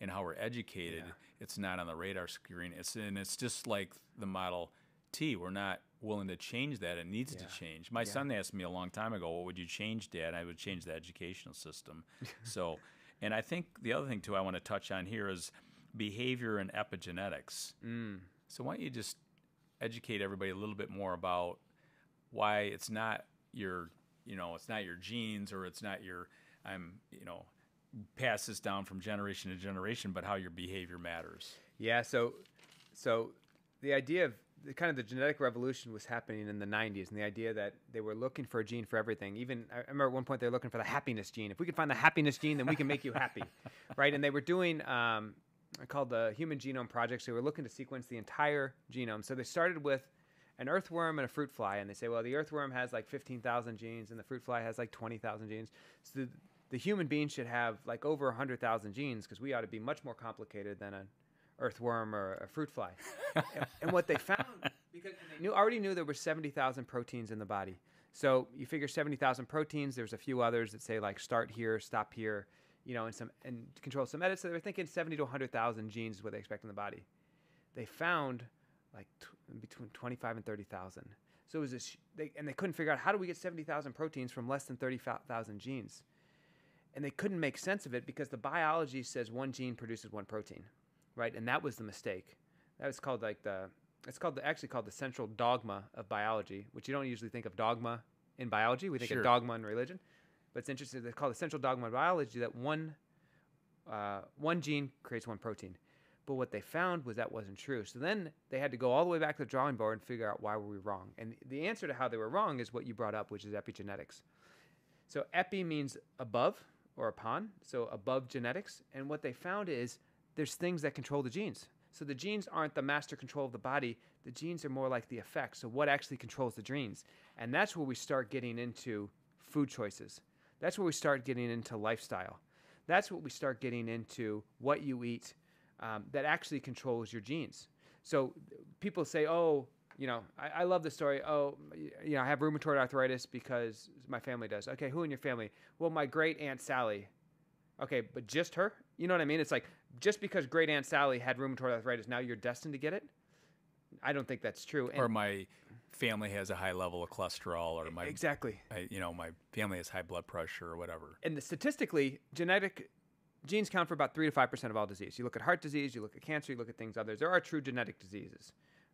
and how we're educated, it's not on the radar screen. It's and it's just like the Model T. We're not willing to change that. It needs to change. My son asked me a long time ago, "What would you change, Dad?" I would change the educational system. so, and I think the other thing too I want to touch on here is behavior and epigenetics. Mm. So why don't you just educate everybody a little bit more about why it's not your you know it's not your genes or it's not your i'm you know pass this down from generation to generation but how your behavior matters Yeah, so so the idea of the kind of the genetic revolution was happening in the 90s and the idea that they were looking for a gene for everything. Even I remember at one point they were looking for the happiness gene. If we could find the happiness gene, then we can make you happy. right? And they were doing um called the Human Genome Project. So they were looking to sequence the entire genome. So they started with an earthworm and a fruit fly and they say, well, the earthworm has like 15,000 genes and the fruit fly has like 20,000 genes. So the, the human being should have like over 100,000 genes because we ought to be much more complicated than an earthworm or a fruit fly. and, and what they found, because they knew already knew there were seventy thousand proteins in the body. So you figure seventy thousand proteins. There's a few others that say like start here, stop here, you know, and some and control some edits. So they were thinking seventy to hundred thousand genes is what they expect in the body. They found like t- between twenty five and thirty thousand. So it was this, they, and they couldn't figure out how do we get seventy thousand proteins from less than thirty thousand genes, and they couldn't make sense of it because the biology says one gene produces one protein, right? And that was the mistake. That was called like the it's called the, actually called the central dogma of biology, which you don't usually think of dogma in biology. We think Sure. of dogma in religion, but it's interesting. They call the central dogma of biology that one uh, one gene creates one protein. But what they found was that wasn't true. So then they had to go all the way back to the drawing board and figure out why were we wrong. And the answer to how they were wrong is what you brought up, which is epigenetics. So epi means above or upon, so above genetics. And what they found is there's things that control the genes. So the genes aren't the master control of the body. The genes are more like the effects. So what actually controls the genes? And that's where we start getting into food choices. That's where we start getting into lifestyle. That's what we start getting into what you eat um, that actually controls your genes. So people say, oh, you know, I, I love the story. Oh, you know, I have rheumatoid arthritis because my family does. Okay, who in your family? Well, my great aunt Sally. Okay, but just her? You know what I mean? It's like just because great aunt Sally had rheumatoid arthritis, now you're destined to get it. I don't think that's true. And or my family has a high level of cholesterol, or my exactly. I, you know my family has high blood pressure or whatever. and the, statistically, genetic genes count for about three to five percent of all disease. You look at heart disease, you look at cancer, you look at things others. There are true genetic diseases,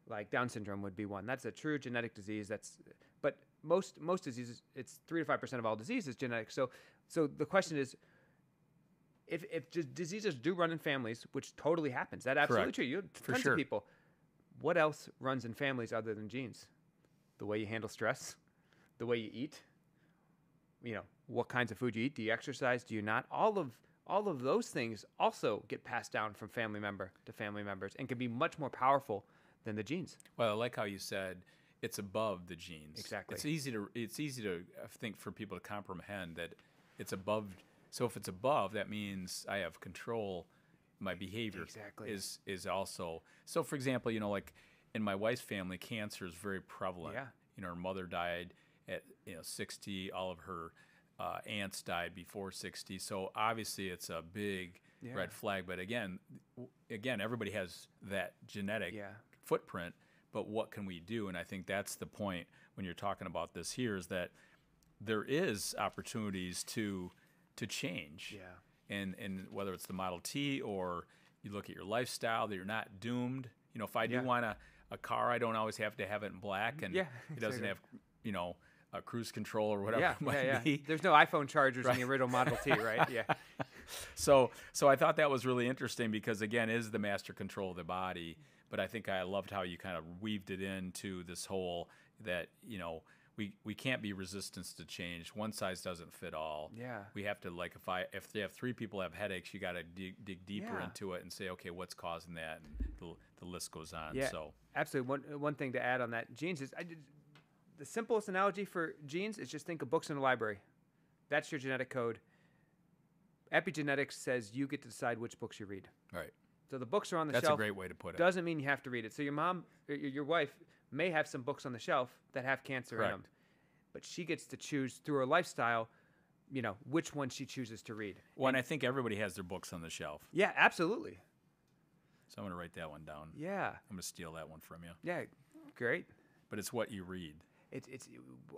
like Down syndrome would be one. That's a true genetic disease. That's, but most most diseases, it's three to five percent of all disease is genetic. So, so the question is. If, if diseases do run in families, which totally happens, that absolutely Correct. true. You For tons sure. of people. What else runs in families other than genes? The way you handle stress, the way you eat, you know what kinds of food you eat do you exercise do you not all of all of those things also get passed down from family member to family members and can be much more powerful than the genes Well, I like how you said it's above the genes. Exactly. It's easy to it's easy to I think for people to comprehend that it's above. So if it's above, that means I have control. My behavior Exactly. is is also so. For example, you know, like in my wife's family, cancer is very prevalent. Yeah. You know, her mother died at you know 60. All of her uh, aunts died before 60. So obviously, it's a big Yeah. red flag. But again, again, everybody has that genetic Yeah. footprint but what can we do and i think that's the point when you're talking about this here is that there is opportunities to to change Yeah. and and whether it's the model t or you look at your lifestyle that you're not doomed you know if i do Yeah. want a, a car i don't always have to have it in black and Yeah, it doesn't have you know a cruise control or whatever yeah it might yeah. yeah be. There's no iphone chargers in the original model t right? Yeah. So so I thought that was really interesting because again, is the master control of the body. But I think I loved how you kind of weaved it into this whole that you know we we can't be resistance to change. One size doesn't fit all. Yeah. We have to like if I if they have three people have headaches, you got to dig, dig deeper Yeah. into it and say okay, what's causing that, and the, the list goes on. yeah So absolutely one one thing to add on that genes is I did, the simplest analogy for genes is just think of books in a library that's your genetic code epigenetics says you get to decide which books you read right, so the books are on the that's shelf That's a great way to put it. doesn't mean you have to read it. So your mom, your your wife, may have some books on the shelf that have cancer in them, but she gets to choose through her lifestyle, you know, which one she chooses to read. Well, and I think everybody has their books on the shelf, Yeah, absolutely. so I'm gonna write that one down. Yeah, I'm gonna steal that one from you. yeah, great. But it's what you read. It's it's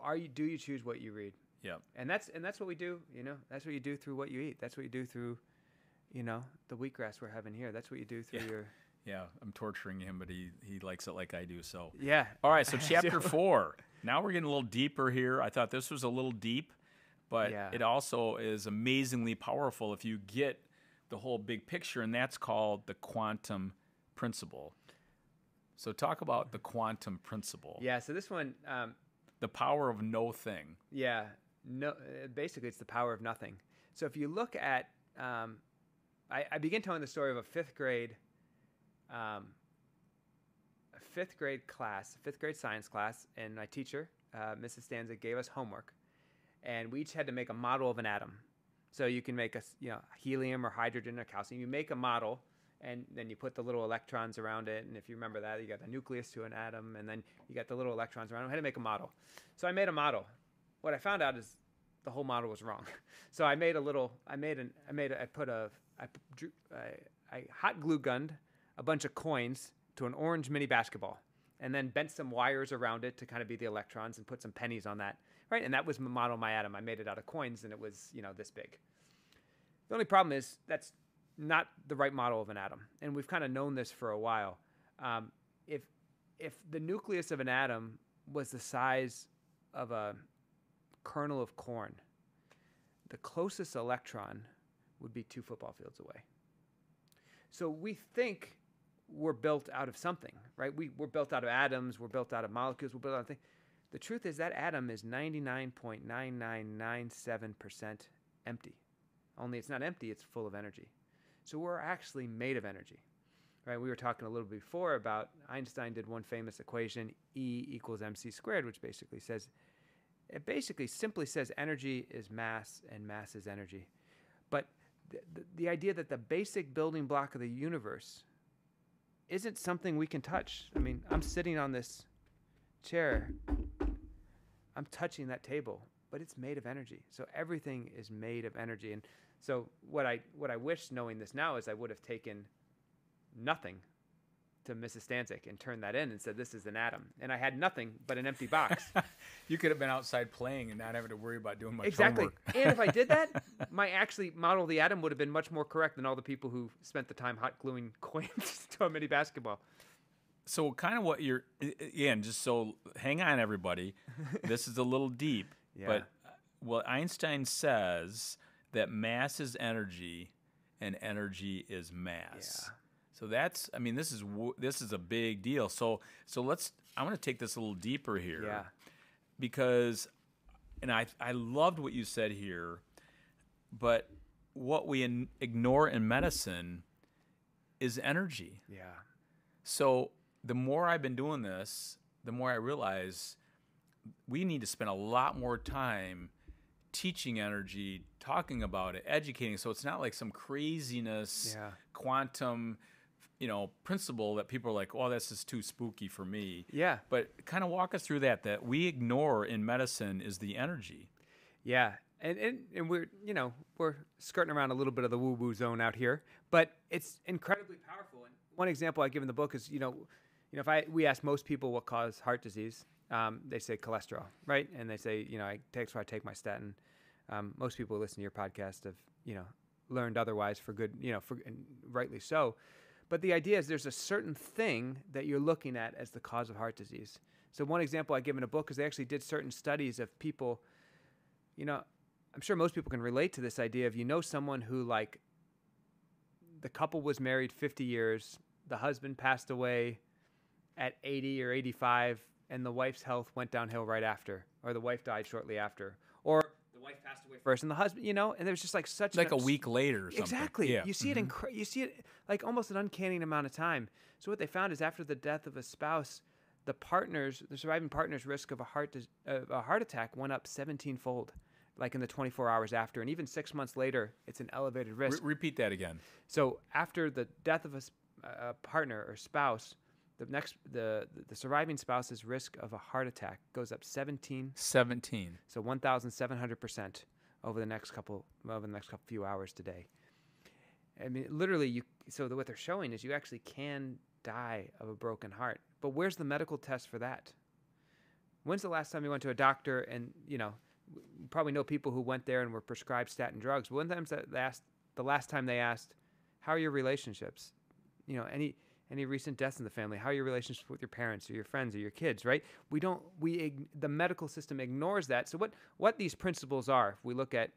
are you do you choose what you read? Yeah. And that's and that's what we do. You know, that's what you do through what you eat. That's what you do through, you know, the wheatgrass we're having here. That's what you do through Yeah. your. Yeah, I'm torturing him, but he, he likes it like I do. So, Yeah. all right. So, chapter four. Now we're getting a little deeper here. I thought this was a little deep, but Yeah. it also is amazingly powerful if you get the whole big picture, and that's called the quantum principle. So, talk about the quantum principle. Yeah. So this one, um, The power of no thing. Yeah, no. uh, Basically, it's the power of nothing. So if you look at, um, I, I begin telling the story of a fifth grade, um, a fifth grade class, fifth grade science class, and my teacher, uh, Mrs. Stanza, gave us homework, and we each had to make a model of an atom. So you can make a you know, helium or hydrogen or calcium. You make a model, and then you put the little electrons around it. And if you remember that, you got the nucleus to an atom, and then you got the little electrons around it. I had to make a model. So I made a model. What I found out is the whole model was wrong. So I made a little. I made an. I made. A, I put a. I drew. I, I hot glue gunned a bunch of coins to an orange mini basketball, and then bent some wires around it to kind of be the electrons, and put some pennies on that. Right, and that was my model my atom. I made it out of coins, and it was you know this big. The only problem is that's not the right model of an atom, and we've kind of known this for a while. Um, if if the nucleus of an atom was the size of a kernel of corn, the closest electron would be two football fields away. So we think we're built out of something, right? We, we're built out of atoms, we're built out of molecules, we're built out of things. The truth is that atom is 99.9997% empty. Only it's not empty, it's full of energy. So we're actually made of energy. Right? We were talking a little before about Einstein did one famous equation, E equals mc squared, which basically says it basically simply says energy is mass and mass is energy. But the, the, the idea that the basic building block of the universe isn't something we can touch. I mean, I'm sitting on this chair. I'm touching that table, but it's made of energy. So everything is made of energy. And so what I what I wish knowing this now is I would have taken nothing to Mrs. Stanzik and turned that in and said this is an atom. And I had nothing but an empty box. you could have been outside playing and not having to worry about doing much exactly. homework. and if I did that, my actually model of the atom would have been much more correct than all the people who spent the time hot gluing coins to a mini basketball. So kind of what you're again, just so hang on everybody. this is a little deep, Yeah. but uh, what Einstein says that mass is energy and energy is mass. Yeah. So that's I mean this is this is a big deal. So so let's I want to take this a little deeper here. Yeah. Because and I I loved what you said here, but what we in, ignore in medicine is energy. Yeah. So the more I've been doing this, the more I realize we need to spend a lot more time teaching energy, talking about it, educating. So it's not like some craziness, Yeah. quantum, you know, principle that people are like, "Oh, this is too spooky for me." Yeah. But kind of walk us through that. That we ignore in medicine is the energy. Yeah. And, and, and we're, you know, we're skirting around a little bit of the woo woo zone out here, but it's incredibly powerful. And one example I give in the book is, you know, you know, if I, we ask most people what causes heart disease, um, they say cholesterol, right? And they say, you know, I takes why I take my statin. Um, most people who listen to your podcast have, you know, learned otherwise for good, you know, for and rightly so. But the idea is there's a certain thing that you're looking at as the cause of heart disease. So one example I give in a book is they actually did certain studies of people, you know, I'm sure most people can relate to this idea of you know someone who like the couple was married 50 years, the husband passed away at 80 or 85 and the wife's health went downhill right after or the wife died shortly after or the wife passed away first and the husband, you know, and there's just like such Like a abs- week later or something. Exactly. Yeah. You see it in mm-hmm. cra- you see it like almost an uncanny amount of time. So what they found is after the death of a spouse, the partners, the surviving partner's risk of a heart of a heart attack went up 17 fold, like in the 24 hours after, and even six months later, it's an elevated Re- risk. repeat that again. So after the death of a partner or spouse, the next the the surviving spouse's risk of a heart attack goes up 17 Seventeen. so 1,700% over the next couple over the next couple few hours today. I mean, literally, you. So the, what they're showing is you actually can die of a broken heart. But where's the medical test for that? When's the last time you went to a doctor and you know, probably know people who went there and were prescribed statin drugs. But when's the last the last time they asked, "How are your relationships?" You know, any any recent deaths in the family how are your relationships with your parents or your friends or your kids right we don't we the medical system ignores that so what what these principles are if we look at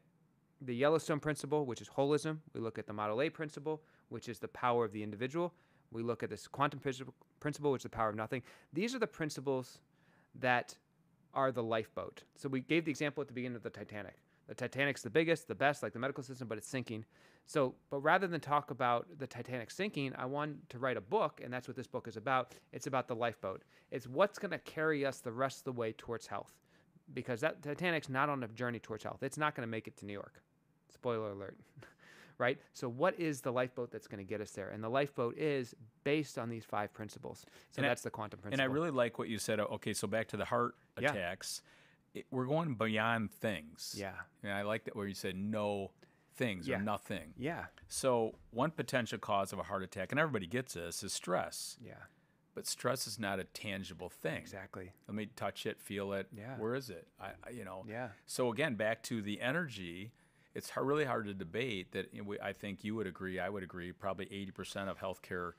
the yellowstone principle which is holism we look at the model a principle which is the power of the individual we look at this quantum principle, which is the power of nothing these are the principles that are the lifeboat so we gave the example at the beginning of the titanic the titanic's the biggest the best like the medical system but it's sinking so, but rather than talk about the Titanic sinking, I want to write a book, and that's what this book is about. It's about the lifeboat. It's what's going to carry us the rest of the way towards health, because that Titanic's not on a journey towards health. It's not going to make it to New York. Spoiler alert, right? So, what is the lifeboat that's going to get us there? And the lifeboat is based on these five principles. So, And I- that's the quantum principle. And. I really like what you said. Okay, so back to the heart Yeah. attacks. It, we're going beyond things. Yeah. And I like that where you said no things Yeah. or nothing. yeah, So one potential cause of a heart attack, and everybody gets this, is stress. yeah, But stress is not a tangible thing. exactly. Let me touch it, feel it. Yeah. Where is it? I, I- you know. Yeah. So again, back to the energy. It's really hard to debate that. we- I think you would agree. I would agree. Probably eighty percent of healthcare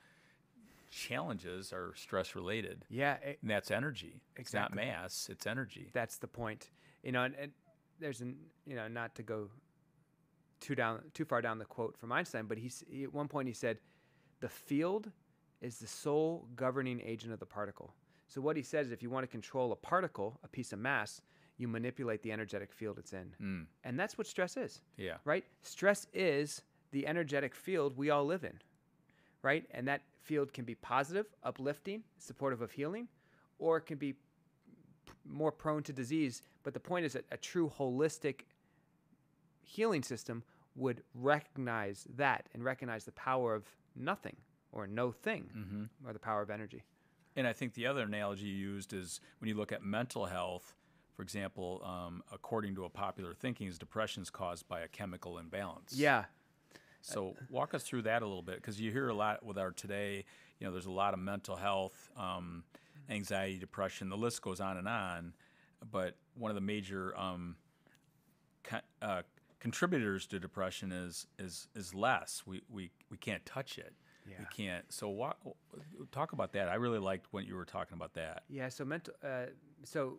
challenges are stress related. Yeah, it, And that's energy. It's not mass. It's energy. that's the point. You know, and, and there's an you know not to go too down too far down the quote from Einstein, but he's, he at one point he said, "The field is the sole governing agent of the particle." So what he says is, if you want to control a particle, a piece of mass, you manipulate the energetic field it's in, mm. and that's what stress is. Yeah. Right? Stress is the energetic field we all live in, right? And that field can be positive, uplifting, supportive of healing, or it can be p- more prone to disease. But the point is that a true holistic healing system would recognize that and recognize the power of nothing or no thing mm-hmm. or the power of energy. And I think the other analogy you used is when you look at mental health, for example, um, according to a popular thinking, is depression is caused by a chemical imbalance. Yeah. So walk us through that a little bit because you hear a lot with our today. You know, there's a lot of mental health, um, anxiety, depression. The list goes on and on. But one of the major um, co- uh, contributors to depression is is is less. We we, we can't touch it. Yeah. We can't. So walk, talk about that. I really liked when you were talking about that. Yeah, so mental. Uh, so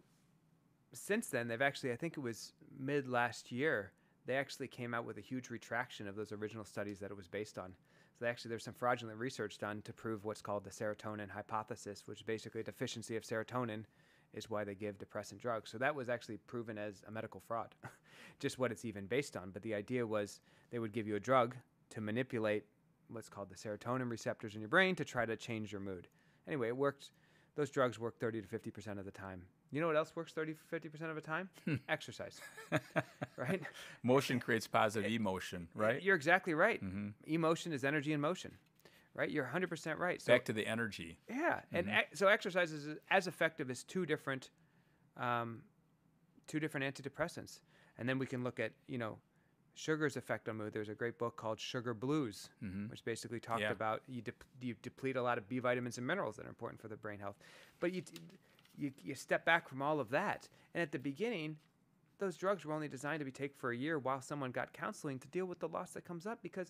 since then, they've actually, I think it was mid last year, they actually came out with a huge retraction of those original studies that it was based on. So actually, there's some fraudulent research done to prove what's called the serotonin hypothesis, which is basically a deficiency of serotonin is why they give depressant drugs. So that was actually proven as a medical fraud, just what it's even based on. But the idea was they would give you a drug to manipulate what's called the serotonin receptors in your brain to try to change your mood. Anyway, it worked. Those drugs work 30 to 50% of the time. You know what else works 30 50% of the time? Hmm. Exercise. right? Motion creates positive emotion, right? You're exactly right. Mm-hmm. Emotion is energy in motion. Right? You're 100% right. So Back to the energy. yeah, and mm-hmm. e- so exercise is as effective as two different, um, two different antidepressants, and then we can look at you know, sugar's effect on mood. There's a great book called Sugar Blues, mm-hmm. which basically talked Yeah. about you, dep- you deplete a lot of B vitamins and minerals that are important for the brain health, but you, you you step back from all of that, and at the beginning. Those drugs were only designed to be taken for a year while someone got counseling to deal with the loss that comes up because,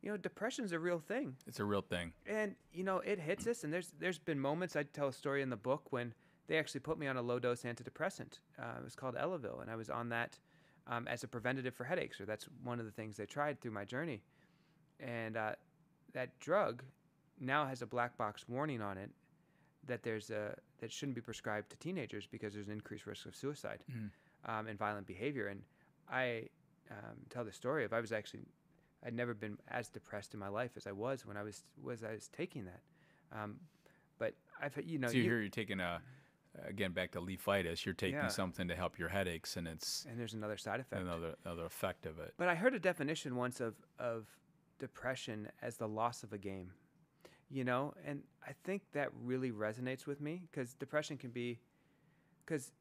you know, depression's a real thing It's a real thing. and you know it hits us and there's there's been moments i tell a story in the book when they actually put me on a low dose antidepressant uh, it was called elavil and i was on that um, as a preventative for headaches or that's one of the things they tried through my journey and uh, that drug now has a black box warning on it that there's a that shouldn't be prescribed to teenagers because there's an increased risk of suicide um, and violent behavior and i um, tell the story of i was actually I'd never been as depressed in my life as I was when I was was I was taking that. Um, but I've you know So you you- hear you're taking a, again back to leafitis. You're taking Yeah. something to help your headaches, and it's and there's another side effect. another another effect of it. But I heard a definition once of of depression as the loss of a game. You know, and I think that really resonates with me because depression can be because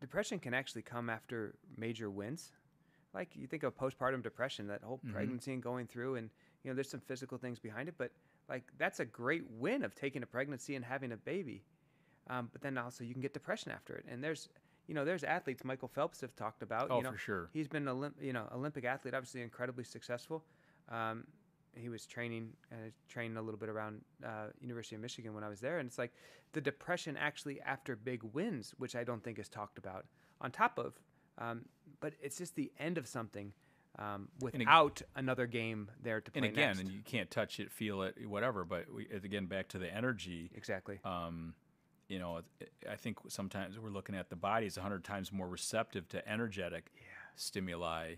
depression can actually come after major wins. Like you think of postpartum depression, that whole pregnancy and going through, and you know, there's some physical things behind it, but like that's a great win of taking a pregnancy and having a baby. Um, but then also you can get depression after it, and there's you know there's athletes Michael Phelps have talked about. Oh, you know, for sure. He's been an Olymp- you know Olympic athlete, obviously incredibly successful. Um, he was training uh, training a little bit around uh, University of Michigan when I was there, and it's like the depression actually after big wins, which I don't think is talked about. On top of, um, but it's just the end of something um, without another game there to play And again, next. and you can't touch it, feel it, whatever. But we, again, back to the energy. exactly. Um, you know, I think sometimes we're looking at the body is hundred times more receptive to energetic stimuli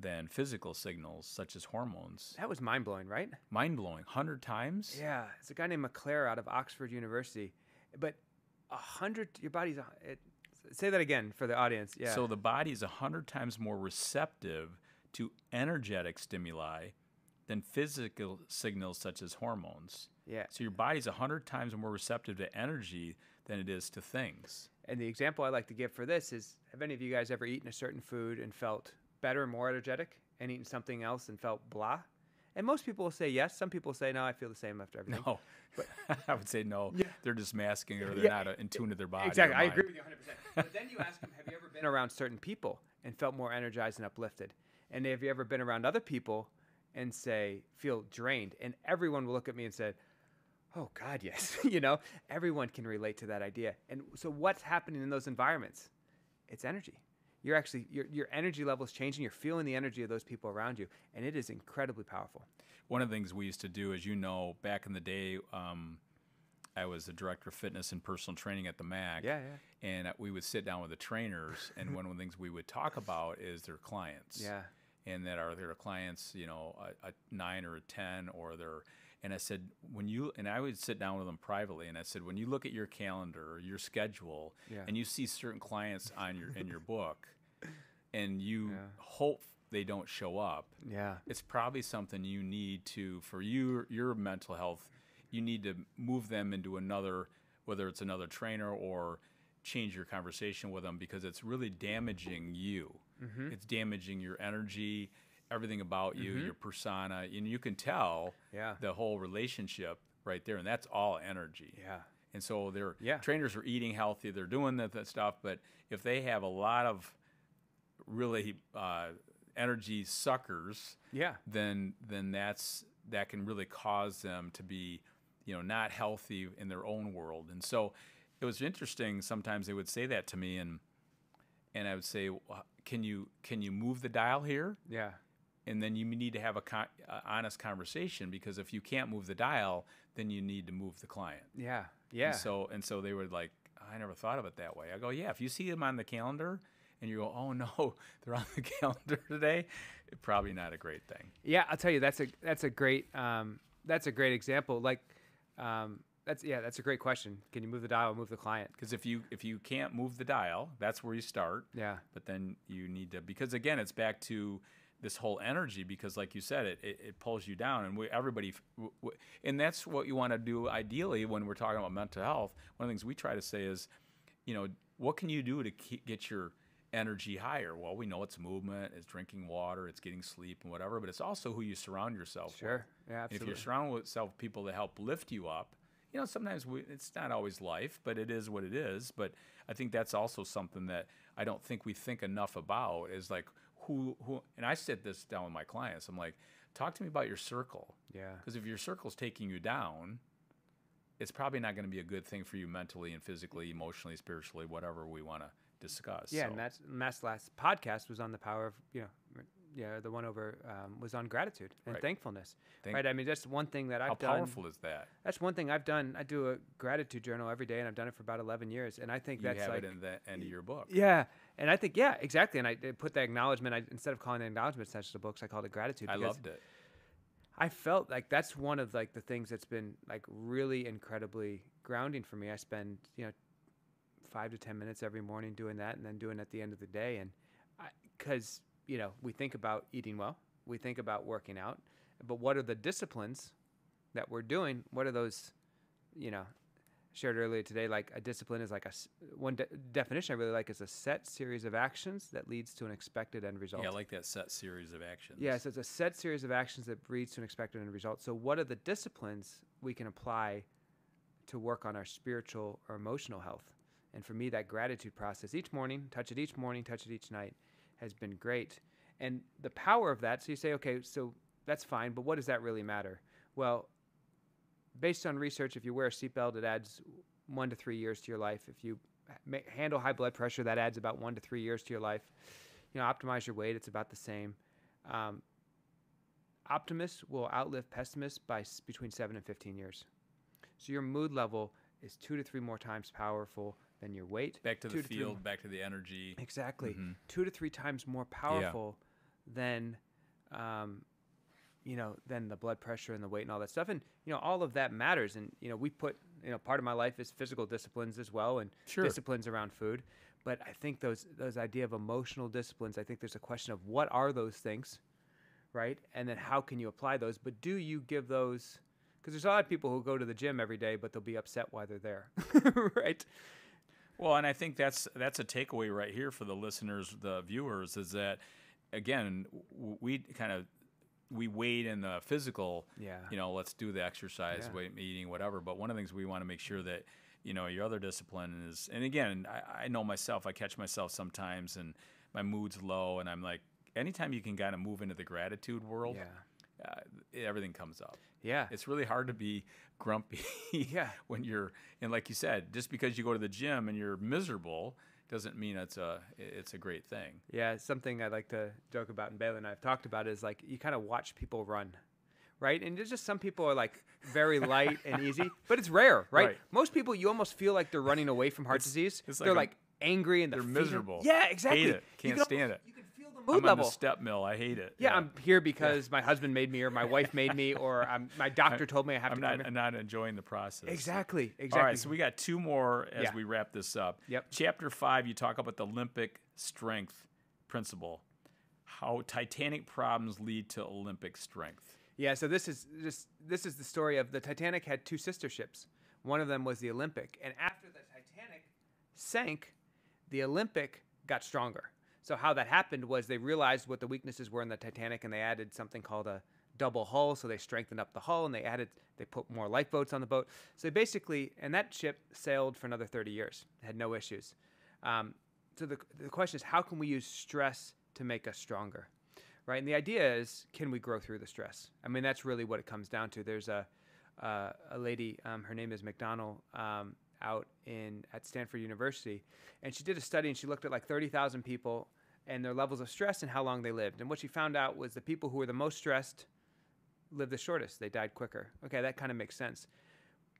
than physical signals such as hormones. that was mind blowing, right? Mind blowing, hundred times. Yeah, it's a guy named McClare out of Oxford University, but a hundred. Your body's it, say that again for the audience. Yeah. So the body is hundred times more receptive to energetic stimuli than physical signals such as hormones. Yeah. So your body's 100 times more receptive to energy than it is to things. And the example I like to give for this is have any of you guys ever eaten a certain food and felt better and more energetic and eaten something else and felt blah? And most people will say yes. Some people say no. I feel the same after everything. No, but I would say no. Yeah. They're just masking or they're Yeah. not uh, in tune to their body. Exactly. I agree with you 100%. But then you ask them, have you ever been around certain people and felt more energized and uplifted? And have you ever been around other people and say, feel drained? And everyone will look at me and say, oh, God, yes. you know, everyone can relate to that idea. And so what's happening in those environments? It's energy. You're actually, your, your energy level is changing. You're feeling the energy of those people around you. And it is incredibly powerful. One of the things we used to do, as you know, back in the day, um, I was the director of fitness and personal training at the MAC. Yeah, yeah. And we would sit down with the trainers, and one of the things we would talk about is their clients. Yeah. And that are their clients, you know, a, a nine or a ten, or their. And I said, when you and I would sit down with them privately, and I said, when you look at your calendar or your schedule, Yeah. and you see certain clients on your in your book, and you Yeah. hope they don't show up, Yeah. it's probably something you need to for you your mental health you need to move them into another whether it's another trainer or change your conversation with them because it's really damaging you Mm-hmm. it's damaging your energy everything about you your persona and you can tell Yeah. the whole relationship right there and that's all energy Yeah. and so their Yeah. trainers are eating healthy, they're doing that, that stuff. But if they have a lot of really uh, energy suckers, Yeah. then then that's that can really cause them to be, you know, not healthy in their own world. And so it was interesting. Sometimes they would say that to me, and and I would say, "Well, "Can you can you move the dial here?" Yeah. And then you need to have a con- uh, honest conversation because if you can't move the dial, then you need to move the client. Yeah. Yeah. And so and so they were like, I never thought of it that way. I go, yeah. If you see them on the calendar and you go, oh no, they're on the calendar today, it's probably not a great thing. Yeah, I'll tell you that's a that's a great um, that's a great example. Like um, that's yeah, that's a great question. Can you move the dial, or move the client? Because if you if you can't move the dial, that's where you start. Yeah. But then you need to because again, it's back to this whole energy because like you said it it, it pulls you down. And we, everybody f- w- w- and that's what you want to do ideally when we're talking about mental health. One of the things we try to say is you know what can you do to keep, get your energy higher? Well we know it's movement it's drinking water it's getting sleep and whatever but it's also who you surround yourself Sure. with Yeah, if you're surrounded with self people that help lift you up you know sometimes we, it's not always life but it is what it is. But i think that's also something that i don't think we think enough about is like who who and i sit this down with my clients i'm like talk to me about your circle Yeah. because if your circle's taking you down it's probably not going to be a good thing for you mentally and physically emotionally spiritually whatever we want to discuss Yeah, So- and that's Matt's last podcast was on the power of you know, yeah, the one over um, was on gratitude and Right. thankfulness. Thank- right. I mean, that's one thing that I've how done. powerful is that That's one thing I've done. I do a gratitude journal every day, and I've done it for about eleven years. And I think you that's have like it in the end of your book Yeah, and I think yeah, exactly. And I put that acknowledgement. I, instead of calling it acknowledgement section of books, I called it gratitude. i loved it I felt like that's one of like the things that's been like really incredibly grounding for me. I spend you know five to ten minutes every morning doing that, and then doing it at the end of the day. And because you know we think about eating well, we think about working out, but what are the disciplines that we're doing? What are those? You know, shared earlier today. Like a discipline is like a one de- definition I really like is a set series of actions that leads to an expected end result. yeah i like that set series of actions Yeah, so it's a set series of actions that leads to an expected end result. So, what are the disciplines we can apply to work on our spiritual or emotional health? And for me, that gratitude process each morning, touch it each morning, touch it each night, has been great. And the power of that, so you say, okay, so that's fine, but what does that really matter? Well, based on research, if you wear a seatbelt, it adds one to three years to your life. If you handle high blood pressure, that adds about one to three years to your life. You know, optimize your weight, it's about the same. Um, optimists will outlive pessimists by between seven and 15 years. So your mood level is two to three more times powerful than your weight. back to Two the three field more- back to the energy Exactly. Mm-hmm. Two to three times more powerful than, um, you know, than the blood pressure and the weight and all that stuff. And, you know, all of that matters. And, you know, we put, you know, part of my life is physical disciplines as well and Sure. disciplines around food. But I think those those idea of emotional disciplines, I think there's a question of what are those things, right? And then how can you apply those? But do you give those because there's a lot of people who go to the gym every day, but they'll be upset while they're there, right? Well, and I think that's that's a takeaway right here for the listeners, the viewers, is that again we kind of we wait in the physical. Yeah. You know, let's do the exercise, Yeah. weight eating, whatever. But one of the things we want to make sure that you know your other discipline is, and again, I, I know myself. I catch myself sometimes, and my mood's low, and I'm like, anytime you can kind of move into the gratitude world, Yeah. Uh, everything comes up. Yeah. It's really hard to be grumpy Yeah. when you're and like you said, just because you go to the gym and you're miserable doesn't mean it's a it's a great thing. Yeah, something I like to joke about, and Bailey and I have talked about is like you kind of watch people run, right? And there's just some people are like very light and easy, but it's rare, right? Right. Most people, you almost feel like they're running away from heart disease. it's they're like like angry and they're are- miserable. Yeah, exactly. Hate it. Can't can stand almost- it. You can feel the I'm mood on the step mill. I hate it. yeah, I'm here because my husband made me, or my wife made me, or I'm, um, my doctor told me I have I'm to not. I'm not enjoying the process. Exactly, exactly. All right, so we got two more as Yeah. we wrap this up. Yep. Chapter five, you talk about the Olympic strength principle, how Titanic problems lead to Olympic strength. Yeah, so this is just this is the story of the Titanic had two sister ships. One of them was the Olympic, and after the Titanic sank, the Olympic got stronger. So how that happened was they realized what the weaknesses were in the Titanic, and they added something called a double hull. So they strengthened up the hull, and they added they put more lifeboats on the boat. So basically, and that ship sailed for another 30 years, had no issues. Um, so the the question is, how can we use stress to make us stronger? right? And the idea is, can we grow through the stress? I mean, that's really what it comes down to. There's a uh, a lady, um, her name is McDonald, um, out in at Stanford University, and she did a study and she looked at like 30,000 people and their levels of stress and how long they lived. And what she found out was the people who were the most stressed lived the shortest. They died quicker. Okay, that kind of makes sense.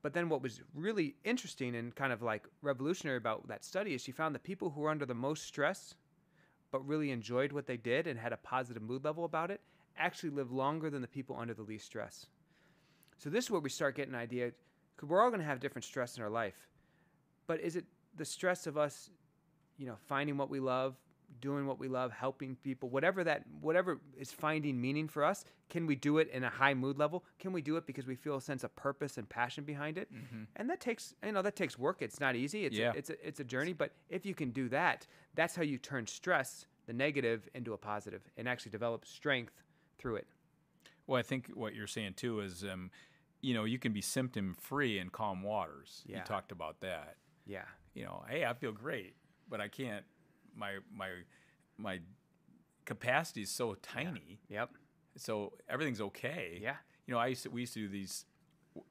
But then what was really interesting and kind of like revolutionary about that study is she found the people who were under the most stress but really enjoyed what they did and had a positive mood level about it actually lived longer than the people under the least stress. So this is where we start getting an idea because we're all going to have different stress in our life. But is it the stress of us, you know, finding what we love, doing what we love, helping people, whatever that whatever is finding meaning for us, can we do it in a high mood level? Can we do it because we feel a sense of purpose and passion behind it? And that takes, you know, that takes work. It's not easy. It's Yeah. a, it's a, it's a journey, but if you can do that, that's how you turn stress, the negative, into a positive and actually develop strength through it. Well, I think what you're saying too is, um, you know, you can be symptom free in calm waters. Yeah. You talked about that. Yeah. You know, hey, I feel great, but I can't. My my my capacity is so tiny. Yep. so everything's okay. Yeah. You know, I used to, we used to do these,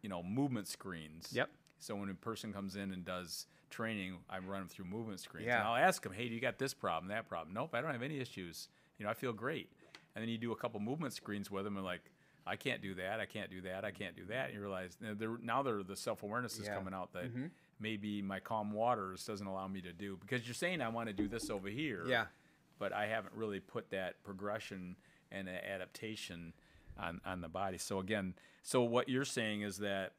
you know, movement screens. Yep. So when a person comes in and does training, I run them through movement screens. Yeah. And I'll ask them, hey, do you got this problem, that problem? Nope, I don't have any issues. You know, I feel great. And then you do a couple movement screens with them and like, I can't do that. I can't do that. I can't do that. And you realize they're, now they're, the self awareness is Yeah. coming out that mm-hmm. Maybe my calm waters doesn't allow me to do because you're saying I want to do this over here Yeah. but I haven't really put that progression and adaptation on, on the body. So again, so what you're saying is that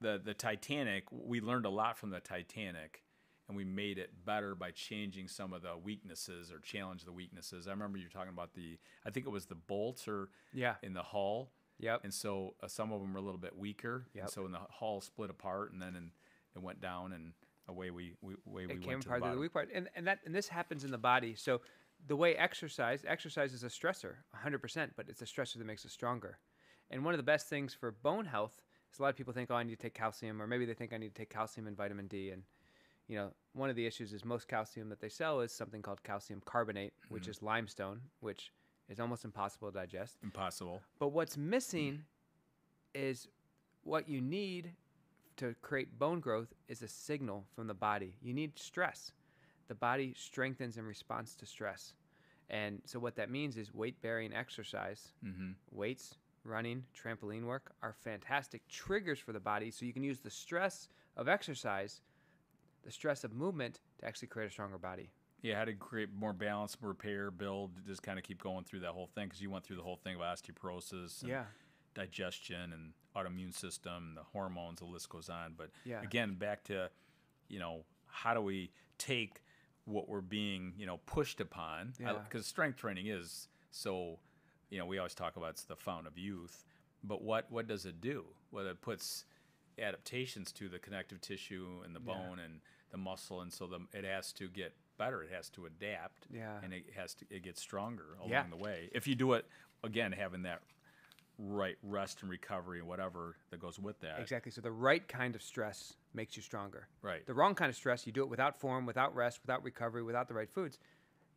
the the Titanic, we learned a lot from the Titanic, and we made it better by changing some of the weaknesses or challenge the weaknesses. I remember you talking about the, I think it was the bolts or Yeah. in the hull. Yep. And so uh, some of them were a little bit weaker. Yep. And so when the hull split apart, and then in, it went down, and away we, we we it came went part the of the weak part, and and that and this happens in the body. So the way exercise, exercise is a stressor, 100%, but it's a stressor that makes us stronger. And one of the best things for bone health is a lot of people think, oh, I need to take calcium, or maybe they think I need to take calcium and vitamin D. And you know, one of the issues is most calcium that they sell is something called calcium carbonate, which Mm-hmm. is limestone, which is almost impossible to digest. Impossible. But what's missing is what you need to create bone growth is a signal from the body. You need stress. The body strengthens in response to stress. And so what that means is weight bearing exercise, mm-hmm. weights, running, trampoline work are fantastic triggers for the body. So you can use the stress of exercise, the stress of movement to actually create a stronger body. Yeah, how to create more balance, repair, build, just kind of keep going through that whole thing because you went through the whole thing of osteoporosis, and Yeah. Digestion, and autoimmune system, the hormones, the list goes on. But Yeah. again, back to, you know, how do we take what we're being, you know, pushed upon. Yeah. Because strength training is so, you know, we always talk about it's the fountain of youth. But what what does it do? Well, it puts adaptations to the connective tissue and the Yeah. bone and the muscle, and so the, it has to get better. It has to adapt. Yeah. And it has to it gets stronger along Yeah. the way. If you do it again, having that right rest and recovery and whatever that goes with that. Exactly. So the right kind of stress makes you stronger. Right. The wrong kind of stress, you do it without form, without rest, without recovery, without the right foods,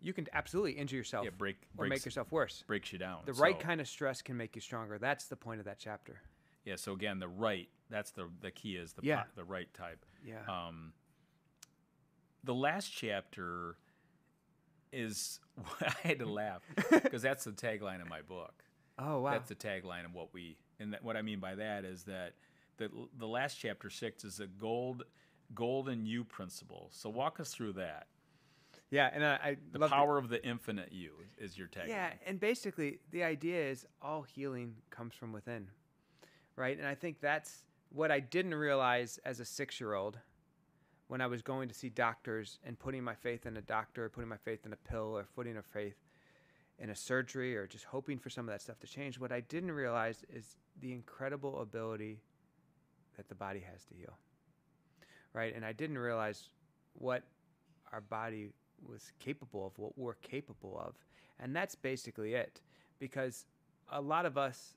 you can absolutely injure yourself Yeah, break- or make yourself worse. breaks you down. The right kind of stress can make you stronger. That's the point of that chapter. Yeah. So again, the right. That's the the key is the Yeah. po- the right type. Yeah. Um, the last chapter is I had to laugh because that's the tagline of my book. Oh wow. That's the tagline of what we and that, what I mean by that is that the the last chapter six is a gold golden you principle. So walk us through that. yeah, and I, I The love the- power of the infinite you is your tagline. Yeah, and basically the idea is all healing comes from within, right? And I think that's what I didn't realize as a six-year-old when I was going to see doctors and putting my faith in a doctor, putting my faith in a pill, or putting a faith in a surgery, or just hoping for some of that stuff to change. What I didn't realize is the incredible ability that the body has to heal, right? And I didn't realize what our body was capable of, what we're capable of. And that's basically it. Because a lot of us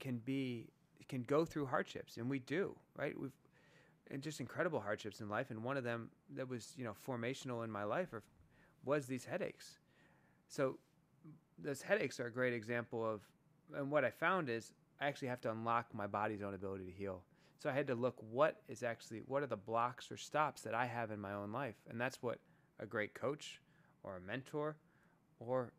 can be can go through hardships and we do, right? We've and just incredible hardships in life and one of them that was, you know, formational in my life or, was these headaches. So those headaches are a great example of and what I found is I actually have to unlock my body's own ability to heal. So I had to look what is actually what are the blocks or stops that I have in my own life. And that's what a great coach or a mentor or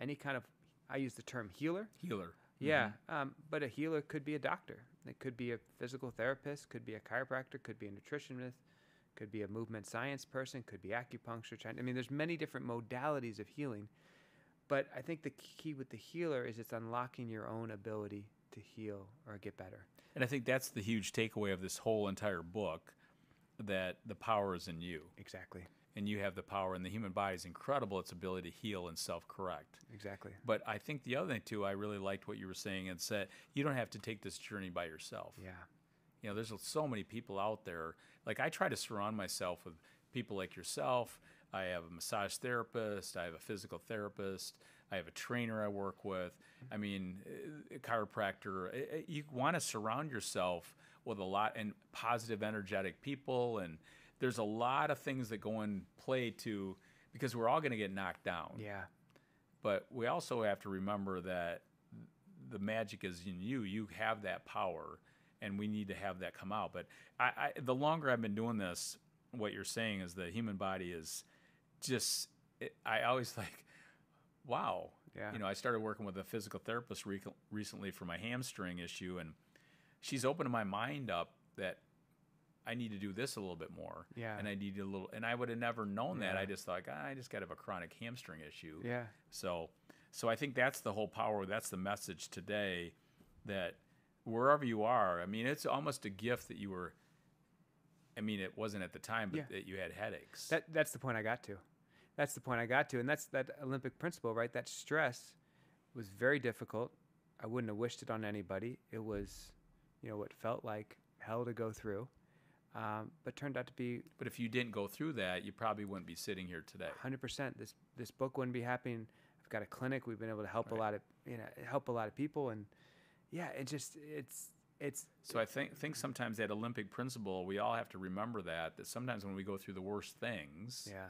any kind of I use the term healer. Healer. Yeah, um, but a healer could be a doctor. It could be a physical therapist, could be a chiropractor, could be a nutritionist, could be a movement science person, could be acupuncture. I mean, there's many different modalities of healing. But I think the key with the healer is it's unlocking your own ability to heal or get better. And I think that's the huge takeaway of this whole entire book that the power is in you. Exactly. And you have the power, and the human body is incredible, its ability to heal and self correct. Exactly. But I think the other thing, too, I really liked what you were saying and said you don't have to take this journey by yourself. Yeah. You know, there's so many people out there. Like, I try to surround myself with people like yourself. I have a massage therapist, I have a physical therapist, I have a trainer I work with. I mean, a chiropractor. Eh, eh, You want to surround yourself with a lot and positive, energetic people. And there's a lot of things that go in play to because we're all going to get knocked down. Yeah. But we also have to remember that the magic is in you. You have that power, and we need to have that come out. But I, I, the longer I've been doing this, what you're saying is the human body is just. It, I always like, wow. Yeah. You know, I started working with a physical therapist re- recently for my hamstring issue, and she's opened my mind up that I need to do this a little bit more. Yeah. And I need a little, and I would have never known that. I just thought, "Ah, I just got to have a chronic hamstring issue. Yeah. So, so I think that's the whole power. That's the message today, that wherever you are, I mean, it's almost a gift that you were. I mean, it wasn't at the time, but Yeah. that you had headaches. That that's the point I got to. That's the point I got to, and that's that Olympic principle, right? That stress was very difficult. I wouldn't have wished it on anybody. It was, you know, what felt like hell to go through, um, but turned out to be but if you didn't go through that, you probably wouldn't be sitting here today. 100%. This this book wouldn't be happening. I've got a clinic. We've been able to help a lot of you know help a lot of people, and yeah, it just it's it's So I think think sometimes that Olympic principle, we all have to remember that that sometimes when we go through the worst things, yeah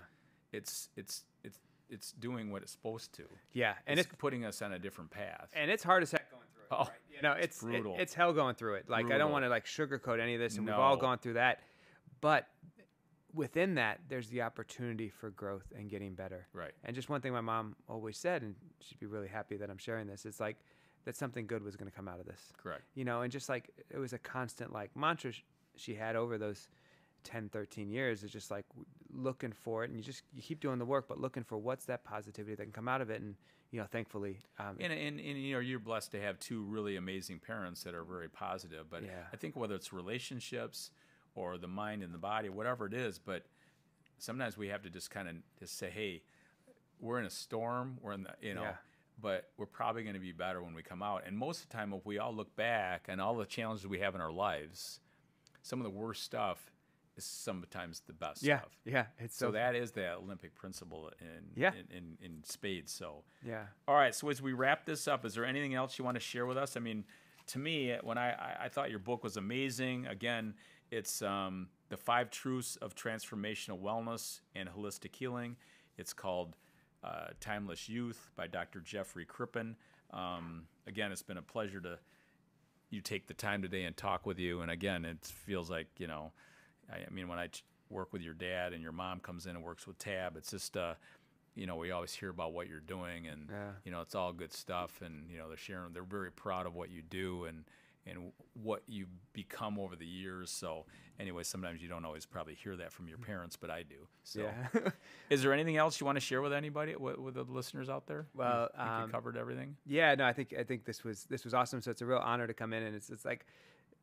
it's it's it's it's doing what it's supposed to. yeah, and it's, it's putting us on a different path. and it's hard as heck going through it. Oh, right? You know, it's it- brutal. it's hell going through it. Like I don't want to like sugarcoat any of this, and we've all gone through that. But within that, there's the opportunity for growth and getting better. Right. And just one thing my mom always said, and she'd be really happy that I'm sharing this. It's like that something good was going to come out of this. Correct. You know, and just like it was a constant like mantra sh- she had over those 10, 13 years is just like w- looking for it, and you just you keep doing the work, but looking for what's that positivity that can come out of it, and you know, thankfully, um, And, and, and you know you're blessed to have two really amazing parents that are very positive. But Yeah. I think whether it's relationships or the mind and the body, whatever it is, but sometimes we have to just kind of just say, hey, we're in a storm. We're in the, you know, Yeah. But we're probably going to be better when we come out. And most of the time, if we all look back and all the challenges we have in our lives, some of the worst stuff is sometimes the best Yeah, stuff. yeah. It's So so, that is the Olympic principle in, Yeah. in, in, in spades. So, yeah. all right. So as we wrap this up, is there anything else you want to share with us? I mean, to me, when I, I, I thought your book was amazing. Again, it's um, the five truths of transformational wellness and holistic healing. It's called uh, Timeless Youth by Dr. Jeffrey Crippen. Um, again, it's been a pleasure to you take the time today and talk with you. And again, it feels like you know, I, I mean, when I work with your dad and your mom comes in and works with Tab, it's just uh, you know, we always hear about what you're doing, and Yeah. you know, it's all good stuff. And you know, they're sharing, they're very proud of what you do and and what you become over the years. So anyway, sometimes you don't always probably hear that from your parents, but I do. So Yeah. is there anything else you want to share with anybody, with, with the listeners out there? You Well, think um, we covered everything. Yeah, no, I think I think this was this was awesome. So it's a real honor to come in, and it's it's like,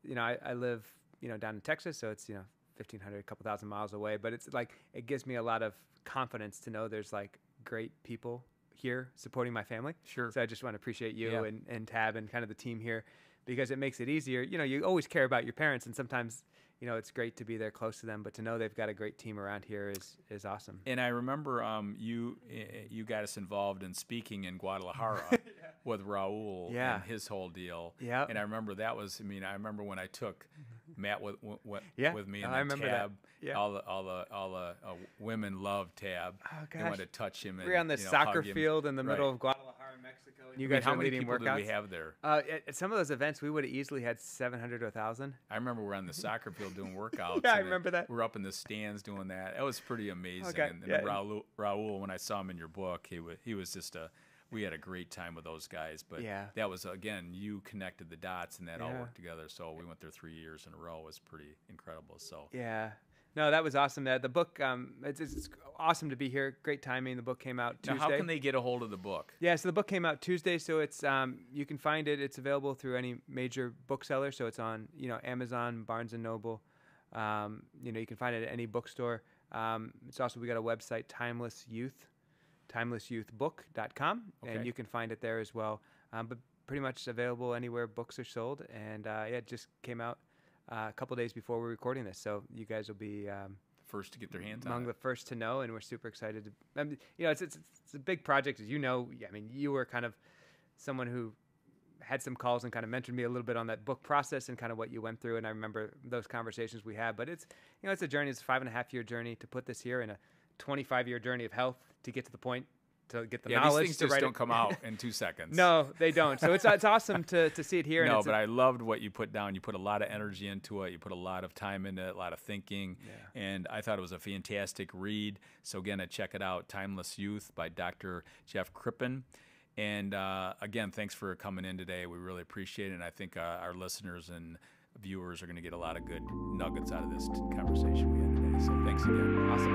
you know, I, I live you know down in Texas, so it's you know fifteen hundred, a couple thousand miles away, but it's like it gives me a lot of confidence to know there's like great people here supporting my family. Sure. So I just want to appreciate you Yeah. and and Tab and kind of the team here because it makes it easier. You know, you always care about your parents, and sometimes you know it's great to be there close to them, but to know they've got a great team around here is is awesome. And I remember um, you eh, you got us involved in speaking in Guadalajara with Raul Yeah. and his whole deal. Yeah, And I remember that was I mean I remember when I took Matt with with, Yeah. with me Oh, and I the remember that. Yeah. All the all the all the uh, women love Tab. Oh, They want to touch him. And, We're on this you know, soccer field in the middle of Guadalajara, Mexico, and you guys how are many leading people workouts. did we have there? Uh, at, at some of those events, we would have easily had 700 to 1,000. I remember we're on the soccer field doing workouts. Yeah, I remember that. We're up in the stands doing that. That was pretty amazing. Okay, And, and yeah. Raul, Raul, when I saw him in your book, he was he was just a. We had a great time with those guys, but Yeah. that was again you connected the dots and that all worked together. So we went there three years in a row. It was pretty incredible. So Yeah. No, that was awesome. Uh, the book, um, it's, it's awesome to be here. Great timing. The book came out now, Tuesday. how can they get a hold of the book? Yeah, so the book came out Tuesday, so it's um, you can find it. It's available through any major bookseller. So it's on you know Amazon, Barnes and Noble. Um, you know you can find it at any bookstore. Um, it's also we got a website, Timeless Youth, timelessyouthbook.com, Okay. and you can find it there as well. Um, but pretty much available anywhere books are sold. And uh, yeah, it just came out uh, a couple days before we're recording this, so you guys will be. Um, First to get their hands among on the first to know, and we're super excited to. I mean, you know, it's, it's it's a big project, as you know. I mean, you were kind of someone who had some calls and kind of mentored me a little bit on that book process and kind of what you went through, and I remember those conversations we had. But it's you know, it's a journey. It's a five and a half year journey to put this here, and a 25 year journey of health to get to the point to get the Yeah, knowledge these things to just don't it. come out in two seconds. No, they don't. So it's it's awesome to, to see it here. and No, but I loved what you put down. You put a lot of energy into it. You put a lot of time into it, a lot of thinking. yeah. And I thought it was a fantastic read. So, again, I check it out Timeless Youth by Dr. Jeff Crippen. And uh, again, thanks for coming in today. We really appreciate it. And I think uh, our listeners and viewers are going to get a lot of good nuggets out of this conversation we had today. So, thanks again. awesome.